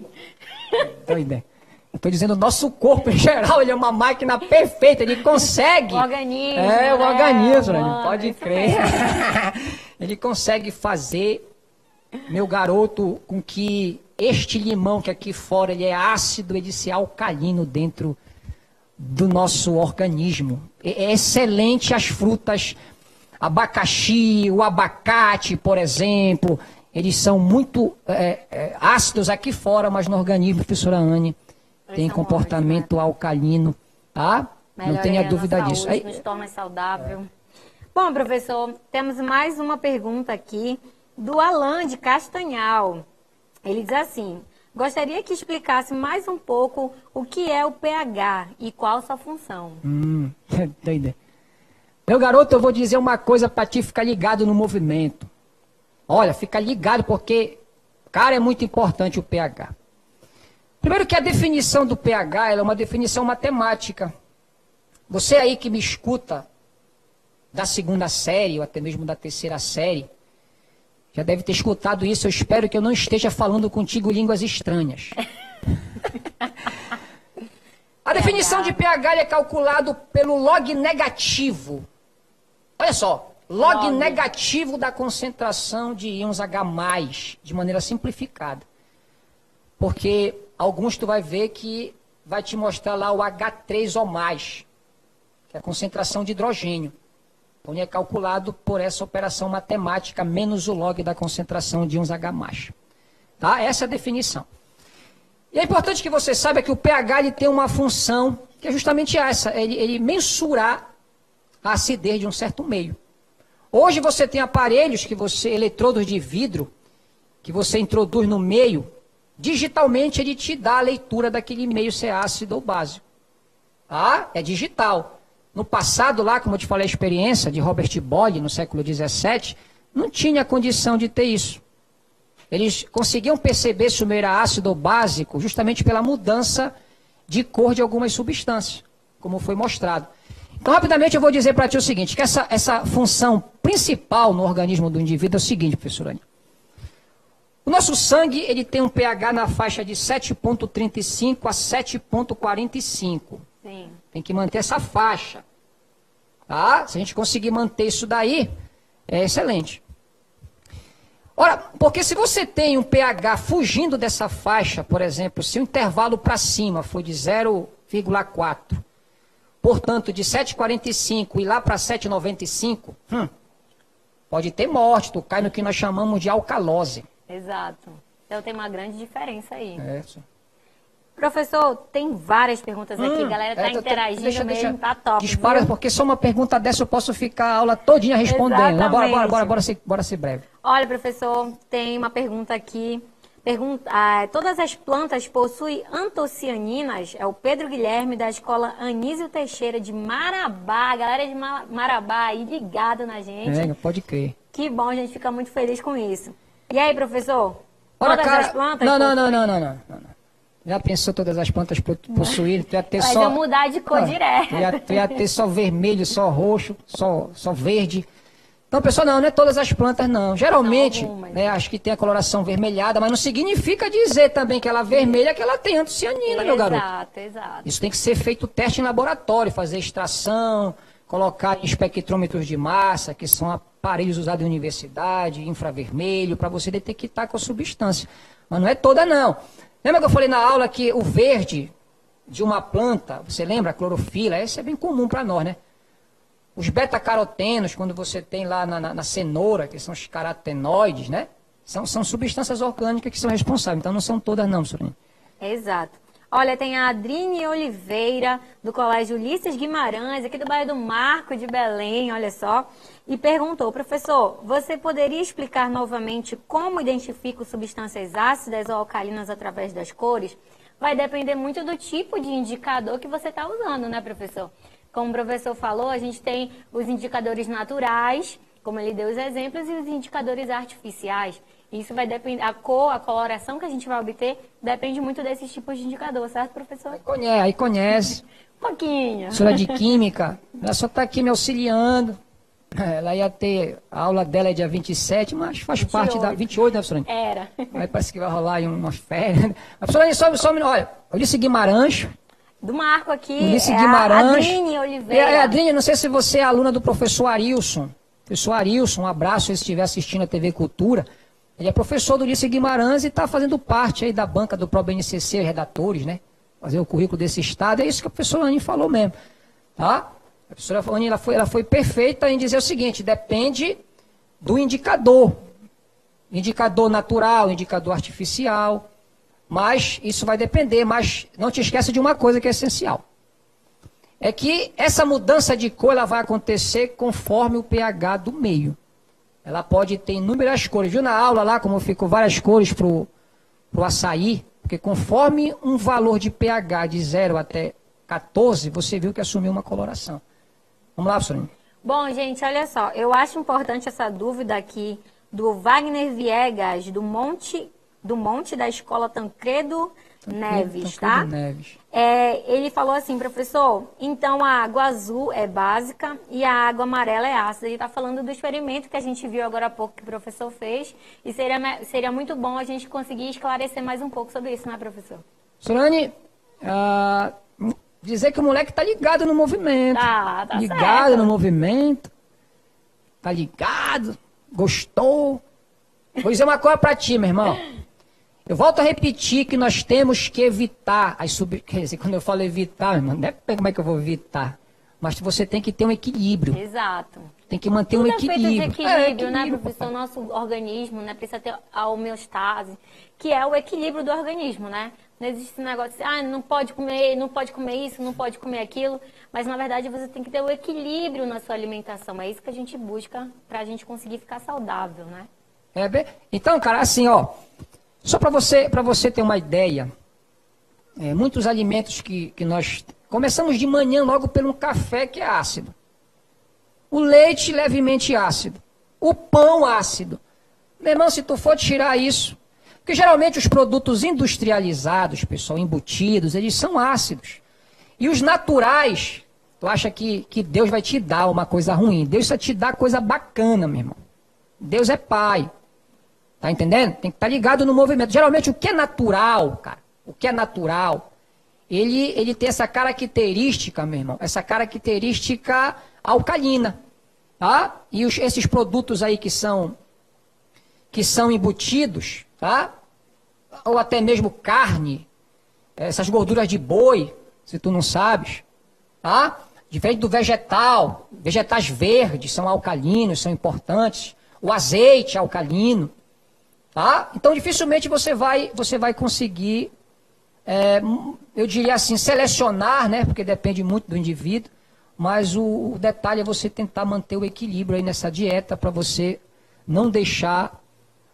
Eu tô dizendo, o nosso corpo em geral, ele é uma máquina perfeita, ele consegue. O organismo, É, o né, organismo, humano, né? pode crer. ele consegue fazer, meu garoto, com que este limão que aqui fora ele é ácido, ele se alcalino dentro do nosso organismo. É é excelente as frutas, abacaxi, o abacate, por exemplo. eles são muito é, é, ácidos aqui fora, mas no organismo, professora Anne, eles tem comportamento ótimos, né? alcalino, tá? Não tenha dúvida saúde, disso. Aí, torna saudável. Bom, professor, temos mais uma pergunta aqui do Alain de Castanhal. Ele diz assim: Gostaria que explicasse mais um pouco o que é o pH e qual sua função. Hum. Meu garoto, eu vou dizer uma coisa para ti ficar ligado no movimento. Olha, fica ligado porque, cara, é muito importante o pH. Primeiro que a definição do pH é uma definição matemática. Você aí que me escuta da segunda série ou até mesmo da terceira série, já deve ter escutado isso. Eu espero que eu não esteja falando contigo línguas estranhas. A definição de pH é calculado pelo log negativo. Olha só, log, negativo da concentração de íons H+, de maneira simplificada. Porque alguns tu vai ver que vai te mostrar lá o H3O+, que é a concentração de hidrogênio. Então, é calculado por essa operação matemática menos o log da concentração de íons H+. Tá? Essa é a definição. E é importante que você saiba que o pH ele tem uma função que é justamente essa, ele, ele mensurar a acidez de um certo meio. Hoje você tem aparelhos que você, eletrodos de vidro, que você introduz no meio, digitalmente ele te dá a leitura daquele meio se é ácido ou básico. Tá? É digital. No passado, lá, como eu te falei, a experiência de Robert Boyle, no século XVII, não tinha condição de ter isso. Eles conseguiam perceber se o meio era ácido ou básico justamente pela mudança de cor de algumas substâncias, como foi mostrado. Então, rapidamente, eu vou dizer para ti o seguinte, que essa, essa função principal no organismo do indivíduo é o seguinte, professora O nosso sangue ele tem um pH na faixa de 7,35 a 7,45. Sim. Tem que manter essa faixa. Tá? Se a gente conseguir manter isso daí, é excelente. Ora, porque se você tem um pH fugindo dessa faixa, por exemplo, se o intervalo para cima for de 0,4, portanto, de 7,45 e lá para 7,95, hum, pode ter morte, tu cai no que nós chamamos de alcalose. Exato. Então tem uma grande diferença aí. É, sim. Professor, tem várias perguntas hum, aqui, a galera está é, interagindo deixa, mesmo, deixa, tá top. Dispara, viu? porque só uma pergunta dessa eu posso ficar a aula todinha respondendo. Não, bora, bora, bora, bora, ser, bora ser breve. Olha, professor, tem uma pergunta aqui. Pergunta, ah, todas as plantas possuem antocianinas? É o Pedro Guilherme, da escola Anísio Teixeira, de Marabá. A galera de Marabá aí ligado na gente. É, pode crer. Que bom, a gente fica muito feliz com isso. E aí, professor? Ora, todas cara, as plantas não, não, não, não, não, não, não. Já pensou todas as plantas possuírem? Tu ia ter Mas só. mudar de cor ah, direto. Tu ia, tu ia ter só vermelho, só roxo, só, só verde. Então, pessoal, não, não é todas as plantas, não. Geralmente, não, né, acho que tem a coloração vermelhada, mas não significa dizer também que ela é vermelha que ela tem antocianina, meu garoto. Exato, exato. Isso tem que ser feito teste em laboratório, fazer extração, colocar em espectrômetros de massa, que são aparelhos usados em universidade, infravermelho, para você detectar com a substância. Mas não é toda, não. Lembra que eu falei na aula que o verde de uma planta, você lembra a clorofila? Esse é bem comum para nós, né? Os beta-carotenos, quando você tem lá na, na, na, cenoura, que são os carotenoides, né? São, são substâncias orgânicas que são responsáveis. Então não são todas não, Sorinha. Exato. Olha, tem a Adrine Oliveira, do Colégio Ulisses Guimarães, aqui do bairro do Marco de Belém, olha só, e perguntou, professor, você poderia explicar novamente como identifico substâncias ácidas ou alcalinas através das cores? Vai depender muito do tipo de indicador que você está usando, né, professor? Como o professor falou, a gente tem os indicadores naturais, como ele deu os exemplos, e os indicadores artificiais. Isso vai depender, a cor, a coloração que a gente vai obter, depende muito desses tipos de indicador, certo, professor? Aí conhece. Aí conhece. um pouquinho. Professora de Química, ela só está aqui me auxiliando. Ela ia ter, a aula dela é dia 27, mas faz 28. parte da. 28, né, professora? Era. Aí parece que vai rolar aí umas férias. A professora, só, só, olha, Ulisses Guimarães. Do Marco aqui. Ulisses é Guimarães. Adrine Oliveira. É, é, Adrine, não sei se você é aluna do professor Arilson. Professor Arilson, um abraço se estiver assistindo a TV Cultura. Ele é professor do Ulisses Guimarães e está fazendo parte aí da banca do ProBNCC, redatores, né? Fazer o currículo desse estado. É isso que a professora Anne falou mesmo. Tá? A professora Anne ela foi, ela foi perfeita em dizer o seguinte: depende do indicador. indicador natural, indicador artificial, mas isso vai depender, mas não te esqueça de uma coisa que é essencial. É que essa mudança de cor ela vai acontecer conforme o pH do meio. Ela pode ter inúmeras cores. Viu na aula lá como ficou várias cores para o açaí? Porque conforme um valor de pH de 0 até 14, você viu que assumiu uma coloração. Vamos lá, professor. Bom, gente, olha só. Eu acho importante essa dúvida aqui do Wagner Viegas, do Monte, do Monte da Escola Tancredo Neves, tá? Neves. É, ele falou assim, professor, então a água azul é básica e a água amarela é ácida. Ele está falando do experimento que a gente viu agora há pouco que o professor fez e seria, seria muito bom a gente conseguir esclarecer mais um pouco sobre isso, né, professor? Sorani, uh, dizer que o moleque tá ligado no movimento. Tá, tá Ligado certo. no movimento. Tá ligado, gostou. Vou dizer uma coisa pra ti, meu irmão. Eu volto a repetir que nós temos que evitar as dizer, quando eu falo evitar, irmão, não é como é que eu vou evitar. Mas você tem que ter um equilíbrio. Exato. Tem que manter Tudo um é feito de equilíbrio. equilíbrio, É, né, equilíbrio, professor? papai. Nosso organismo, né, precisa ter a homeostase, que é o equilíbrio do organismo, né? Não existe esse negócio de, ah, não pode comer, não pode comer isso, não pode comer aquilo, mas na verdade você tem que ter o equilíbrio na sua alimentação. É isso que a gente busca para a gente conseguir ficar saudável, né? É bem- Então, cara, assim, ó, só para você, você ter uma ideia, é, muitos alimentos que, que nós começamos de manhã logo pelo café que é ácido, o leite levemente ácido, o pão ácido. Meu irmão, se tu for tirar isso, porque geralmente os produtos industrializados, pessoal, embutidos, eles são ácidos. E os naturais, tu acha que, que Deus vai te dar uma coisa ruim? Deus vai te dar coisa bacana, meu irmão. Deus é pai. Tá entendendo? Tem que estar ligado no movimento. Geralmente o que é natural, cara, o que é natural, ele, ele tem essa característica, meu irmão, essa característica alcalina, tá? E os- esses produtos aí que são que são embutidos, tá? Ou até mesmo carne, essas gorduras de boi, se tu não sabes, tá? Diferente do vegetal, vegetais verdes são alcalinos, são importantes. O azeite é alcalino, tá? Então dificilmente você vai, você vai conseguir, é, eu diria assim, selecionar, né? Porque depende muito do indivíduo. Mas o, o detalhe é você tentar manter o equilíbrio aí nessa dieta para você não deixar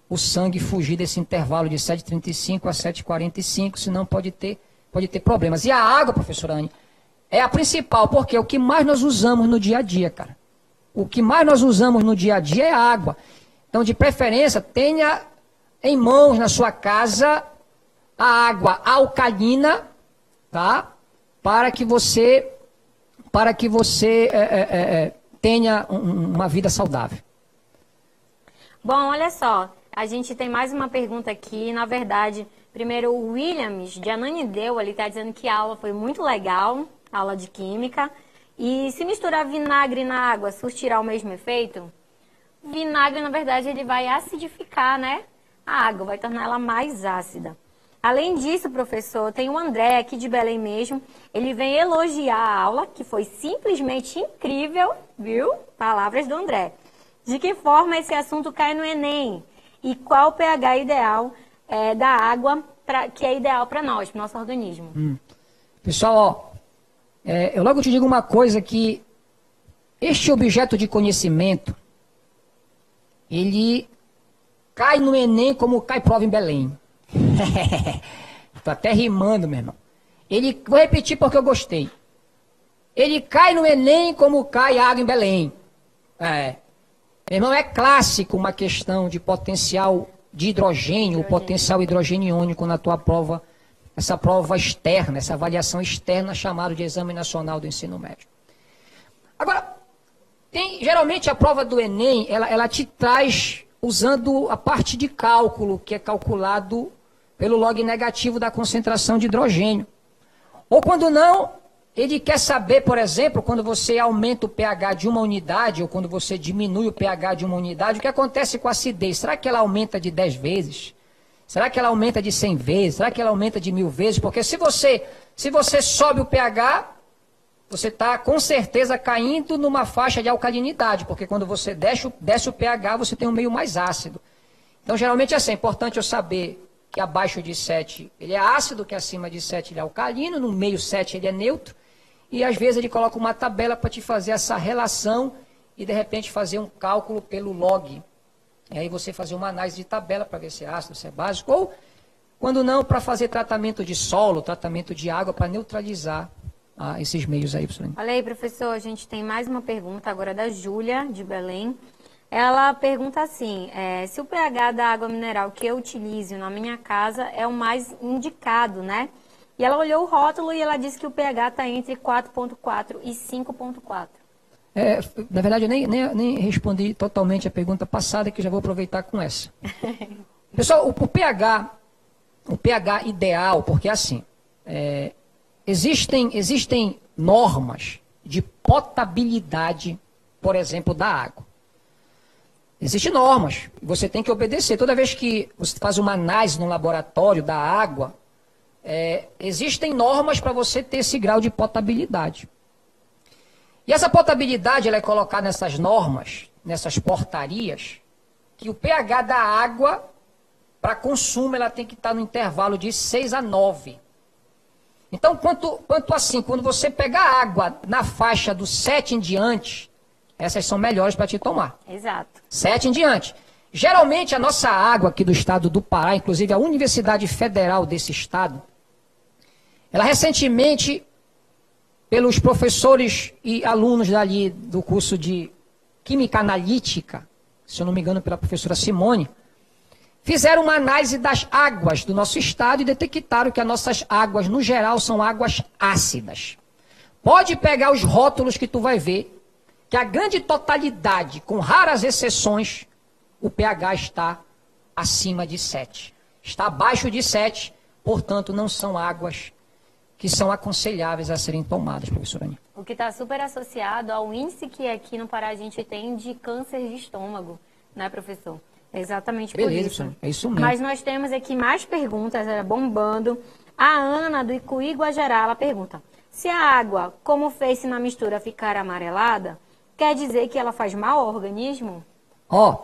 o sangue fugir desse intervalo de 7,35 a 7,45, senão pode ter, pode ter problemas. E a água, professora Anne, é a principal, porque é o que mais nós usamos no dia a dia, cara. O que mais nós usamos no dia a dia é água. Então, de preferência, tenha em mãos na sua casa a água alcalina, tá? Para que você, para que você é, é, é, é, tenha um- uma vida saudável. Bom, olha só, a gente tem mais uma pergunta aqui. Na verdade, primeiro o Williams de Ananideu, ele está dizendo que a aula foi muito legal, aula de química. E se misturar vinagre na água, surtirá o mesmo efeito? Vinagre, na verdade, ele vai acidificar, né? A água, vai tornar ela mais ácida. Além disso, professor, tem o André aqui de Belém mesmo. Ele vem elogiar a aula, que foi simplesmente incrível, viu? Palavras do André. De que forma esse assunto cai no Enem? E qual o pH ideal eh, da água pra, que é ideal para nós, para nosso organismo? Pessoal, ó, é, eu logo te digo uma coisa que este objeto de conhecimento, ele cai no Enem como cai prova em Belém. Tô até rimando, meu irmão. Ele, vou repetir porque eu gostei. Ele cai no Enem como cai água em Belém. É. Meu irmão, é clássico uma questão de potencial de hidrogênio, o potencial hidrogeniônico na tua prova, essa prova externa, essa avaliação externa chamada de Exame Nacional do Ensino Médio. Agora, tem, geralmente a prova do Enem, ela, ela te traz usando a parte de cálculo, que é calculado pelo log negativo da concentração de hidrogênio. Ou quando não, ele quer saber, por exemplo, quando você aumenta o pH de uma unidade, ou quando você diminui o pH de uma unidade, o que acontece com a acidez? Será que ela aumenta de 10 vezes? Será que ela aumenta de 100 vezes? Será que ela aumenta de mil vezes? Porque se você, se você sobe o pH, você está com certeza caindo numa faixa de alcalinidade, porque quando você desce, o- desce o pH, você tem um meio mais ácido. Então, geralmente é assim, é importante eu saber que abaixo de 7 ele é ácido, que acima de 7 ele é alcalino, no meio 7 ele é neutro, e às vezes ele coloca uma tabela para te fazer essa relação e de repente fazer um cálculo pelo log. E aí você fazer uma análise de tabela para ver se é ácido, se é básico, ou quando não, para fazer tratamento de solo, tratamento de água, para neutralizar ah, esses meios aí, professor. Olha aí, professor, a gente tem mais uma pergunta agora da Júlia, de Belém. Ela pergunta assim: é, se o pH da água mineral que eu utilizo na minha casa é o mais indicado, né? E ela olhou o rótulo e ela disse que o pH está entre 4,4 e 5,4. É, na verdade, eu nem, nem, nem, respondi totalmente a pergunta passada, que já vou aproveitar com essa. Pessoal, o, o pH, o pH ideal, porque é assim, é, existem, existem normas de potabilidade, por exemplo, da água. Existem normas, você tem que obedecer. Toda vez que você faz uma análise no laboratório da água, é, existem normas para você ter esse grau de potabilidade. E essa potabilidade ela é colocada nessas normas, nessas portarias, que o pH da água para consumo ela tem que estar no intervalo de 6 a 9. Então, quanto, quanto assim, quando você pegar água na faixa do 7 em diante, essas são melhores para te tomar. Exato. 7 em diante. Geralmente a nossa água aqui do estado do Pará, inclusive a Universidade Federal desse estado, ela recentemente, pelos professores e alunos dali do curso de Química Analítica, se eu não me engano pela professora Simone, fizeram uma análise das águas do nosso estado e detectaram que as nossas águas, no geral, são águas ácidas. Pode pegar os rótulos que tu vai ver que a grande totalidade, com raras exceções, o pH está acima de 7. Está abaixo de 7, portanto, não são águas que são aconselháveis a serem tomadas, professora Aninha. O que está super associado ao índice que aqui no Pará a gente tem de câncer de estômago, né, professor? Exatamente Beleza, por isso. É isso mesmo. Mas nós temos aqui mais perguntas, bombando. A Ana, do Icuí Guajará, ela pergunta, se a água, como fez-se na mistura, ficar amarelada, quer dizer que ela faz mal ao organismo? Ó, oh,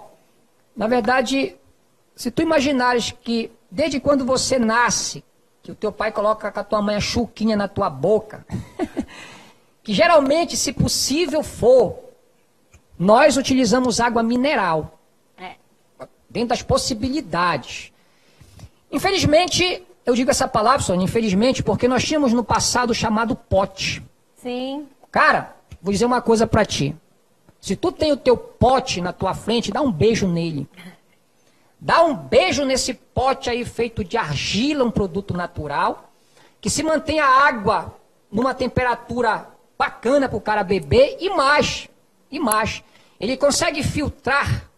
na verdade, se tu imaginares que desde quando você nasce, que o teu pai coloca com a tua mãe a chuquinha na tua boca, que geralmente, se possível for, nós utilizamos água mineral. Dentro das possibilidades. Infelizmente, eu digo essa palavra, Sônia, infelizmente, porque nós tínhamos no passado o chamado pote. Sim. Cara, vou dizer uma coisa para ti. Se tu tem o teu pote na tua frente, dá um beijo nele. Dá um beijo nesse pote aí feito de argila, um produto natural, que se mantém a água numa temperatura bacana para o cara beber e mais, e mais. Ele consegue filtrar.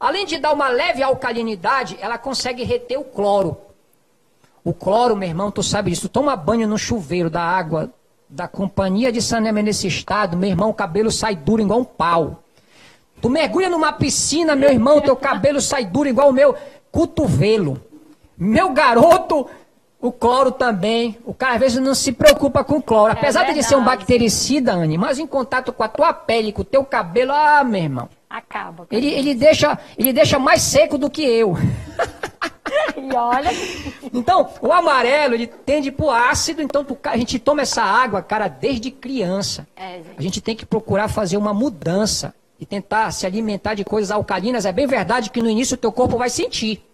Além de dar uma leve alcalinidade, ela consegue reter o cloro. O cloro, meu irmão, tu sabe disso. Tu toma banho no chuveiro da água da companhia de saneamento nesse estado, meu irmão, o cabelo sai duro igual um pau. Tu mergulha numa piscina, meu irmão, teu cabelo sai duro igual o meu cotovelo. Meu garoto, o cloro também. O cara às vezes não se preocupa com o cloro. É Apesar é de ser um bactericida, Anne, mas em contato com a tua pele, com o teu cabelo, ah, meu irmão. Acaba. Ele, ele, deixa, ele deixa mais seco do que eu. e olha. Então, o amarelo, ele tende pro ácido, então tu, a gente toma essa água, cara, desde criança. É, gente. A gente tem que procurar fazer uma mudança e tentar se alimentar de coisas alcalinas. É bem verdade que no início o teu corpo vai sentir.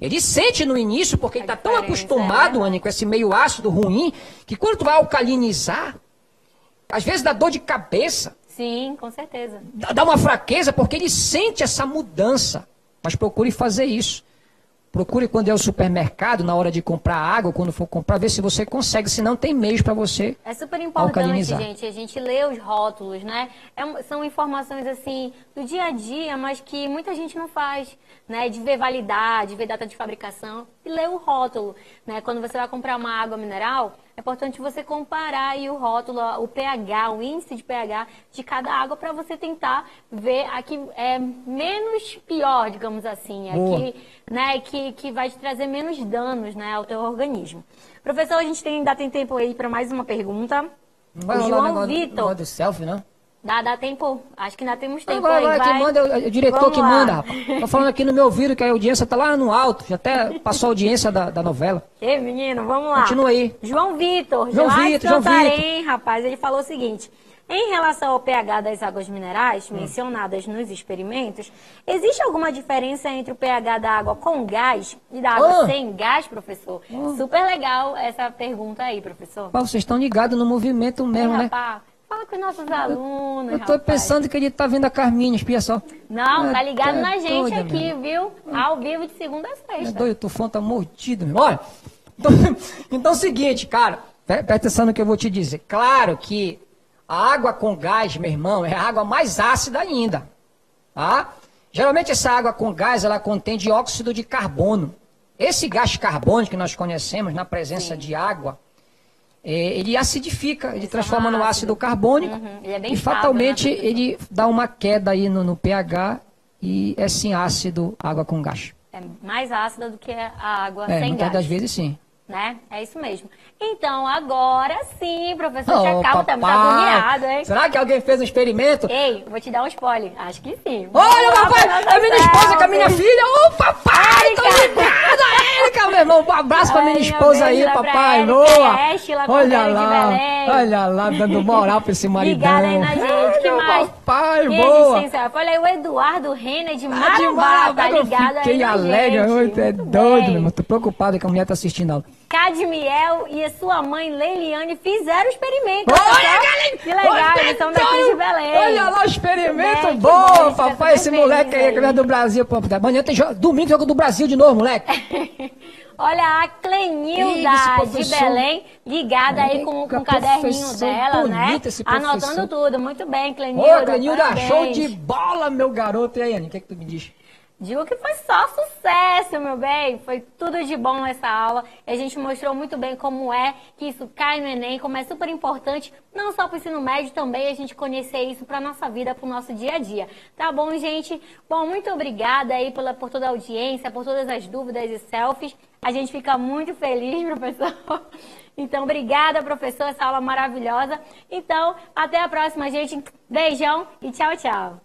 Ele sente no início, porque ele está tão acostumado, é. Anny, com esse meio ácido ruim, que quando tu vai alcalinizar, às vezes dá dor de cabeça. Sim, com certeza. Dá uma fraqueza, porque ele sente essa mudança. Mas procure fazer isso. Procure quando é o supermercado, na hora de comprar água, quando for comprar, ver se você consegue, se não tem meios para você É super importante, gente, a gente lê os rótulos, né? É, são informações, assim, do dia a dia, mas que muita gente não faz, né? De ver validade, ver data de fabricação e ler o rótulo, né? Quando você vai comprar uma água mineral, é importante você comparar aí o rótulo, o pH, o índice de pH de cada água para você tentar ver a que é menos pior, digamos assim, a que, né, que, que vai te trazer menos danos né, ao teu organismo. Professor, a gente tem, ainda tem tempo aí para mais uma pergunta. Vai o João Vitor. Do selfie, não? Dá, dá tempo. Acho que ainda temos tempo Vai, aí. vai, vai. quem manda é o, o diretor Vamos que lá. manda, rapaz. Tô falando aqui no meu ouvido que a audiência tá lá no alto. Já até passou a audiência da, da novela. Ei, menino, vamos lá. Continua aí. João Vitor, João Vitor, João Santarém, rapaz, ele falou o seguinte. Em relação ao pH das águas minerais mencionadas nos experimentos, existe alguma diferença entre o pH da água com gás e da água Ah. sem gás, professor? Super legal essa pergunta aí, professor. Rapaz, vocês estão ligados no movimento mesmo, né? rapaz, fala com os nossos alunos, Eu tô rapaz. pensando que ele tá vendo a Carminha, espia só. Não, tá Ah, ligado tá na gente doida, aqui, viu? Ao vivo de segunda a É sexta. doido, o tufão tá mordido, meu. Olha, então, então é o seguinte, cara, pre- presta atenção no que eu vou te dizer. Claro que a água com gás, meu irmão, é a água mais ácida ainda, tá? Geralmente essa água com gás, ela contém dióxido de carbono. Esse gás carbônico que nós conhecemos na presença de água, ele acidifica, ele transforma no ácido. ácido carbônico Uhum, ele é bem e estável, fatalmente né? ele dá uma queda aí no, no pH e é sim ácido água com gás. É mais ácida do que a água É, sem muitas gás. das vezes sim. Né? É isso mesmo. Então, agora sim, professor Ô, Chacal tá, agoniado, hein? Será que alguém fez um experimento? Ei, vou te dar um spoiler. Acho que sim. Olha, Vamos papai, a minha esposa com a minha filha. Ô, papai, tô Érica. ligado, Meu irmão. Um abraço pra minha esposa aí, papai. Com Olha lá, olha lá, dando moral pra esse maridão. Ligada aí na gente. Que mais? Papai, boa. Olha aí o Eduardo Renner de Tá Marabá, tá eu ligado aí Fiquei alegre, muito é doido, meu irmão. Tô preocupado que a mulher tá assistindo aula. Cadmiel e a sua mãe Leiliane fizeram o experimento. Olha, galera! Que legal, eles daqui de Belém. Olha lá o experimento que bom, papai. Esse moleque aí que é do Brasil. Pô, amanhã tem jogo, domingo jogo do Brasil de novo, moleque. Olha a Clenilda de. Belém, ligada aí com, com o caderninho dela, né? Anotando tudo. Muito bem, Clenilda. Ô, Clenilda, parabéns. show de bola, meu garoto. E aí, Anny, o que, é que tu me diz? Digo que foi só sucesso, meu bem. Foi tudo de bom nessa aula. E a gente mostrou muito bem como é que isso cai no Enem, como é super importante, não só para o ensino médio, também a gente conhecer isso para nossa vida, para o nosso dia a dia. Tá bom, gente? Bom, muito obrigada aí pela, por toda a audiência, por todas as dúvidas e selfies. A gente fica muito feliz, professor. Então, obrigada, professor, essa aula maravilhosa. Então, até a próxima, gente. Beijão e tchau, tchau.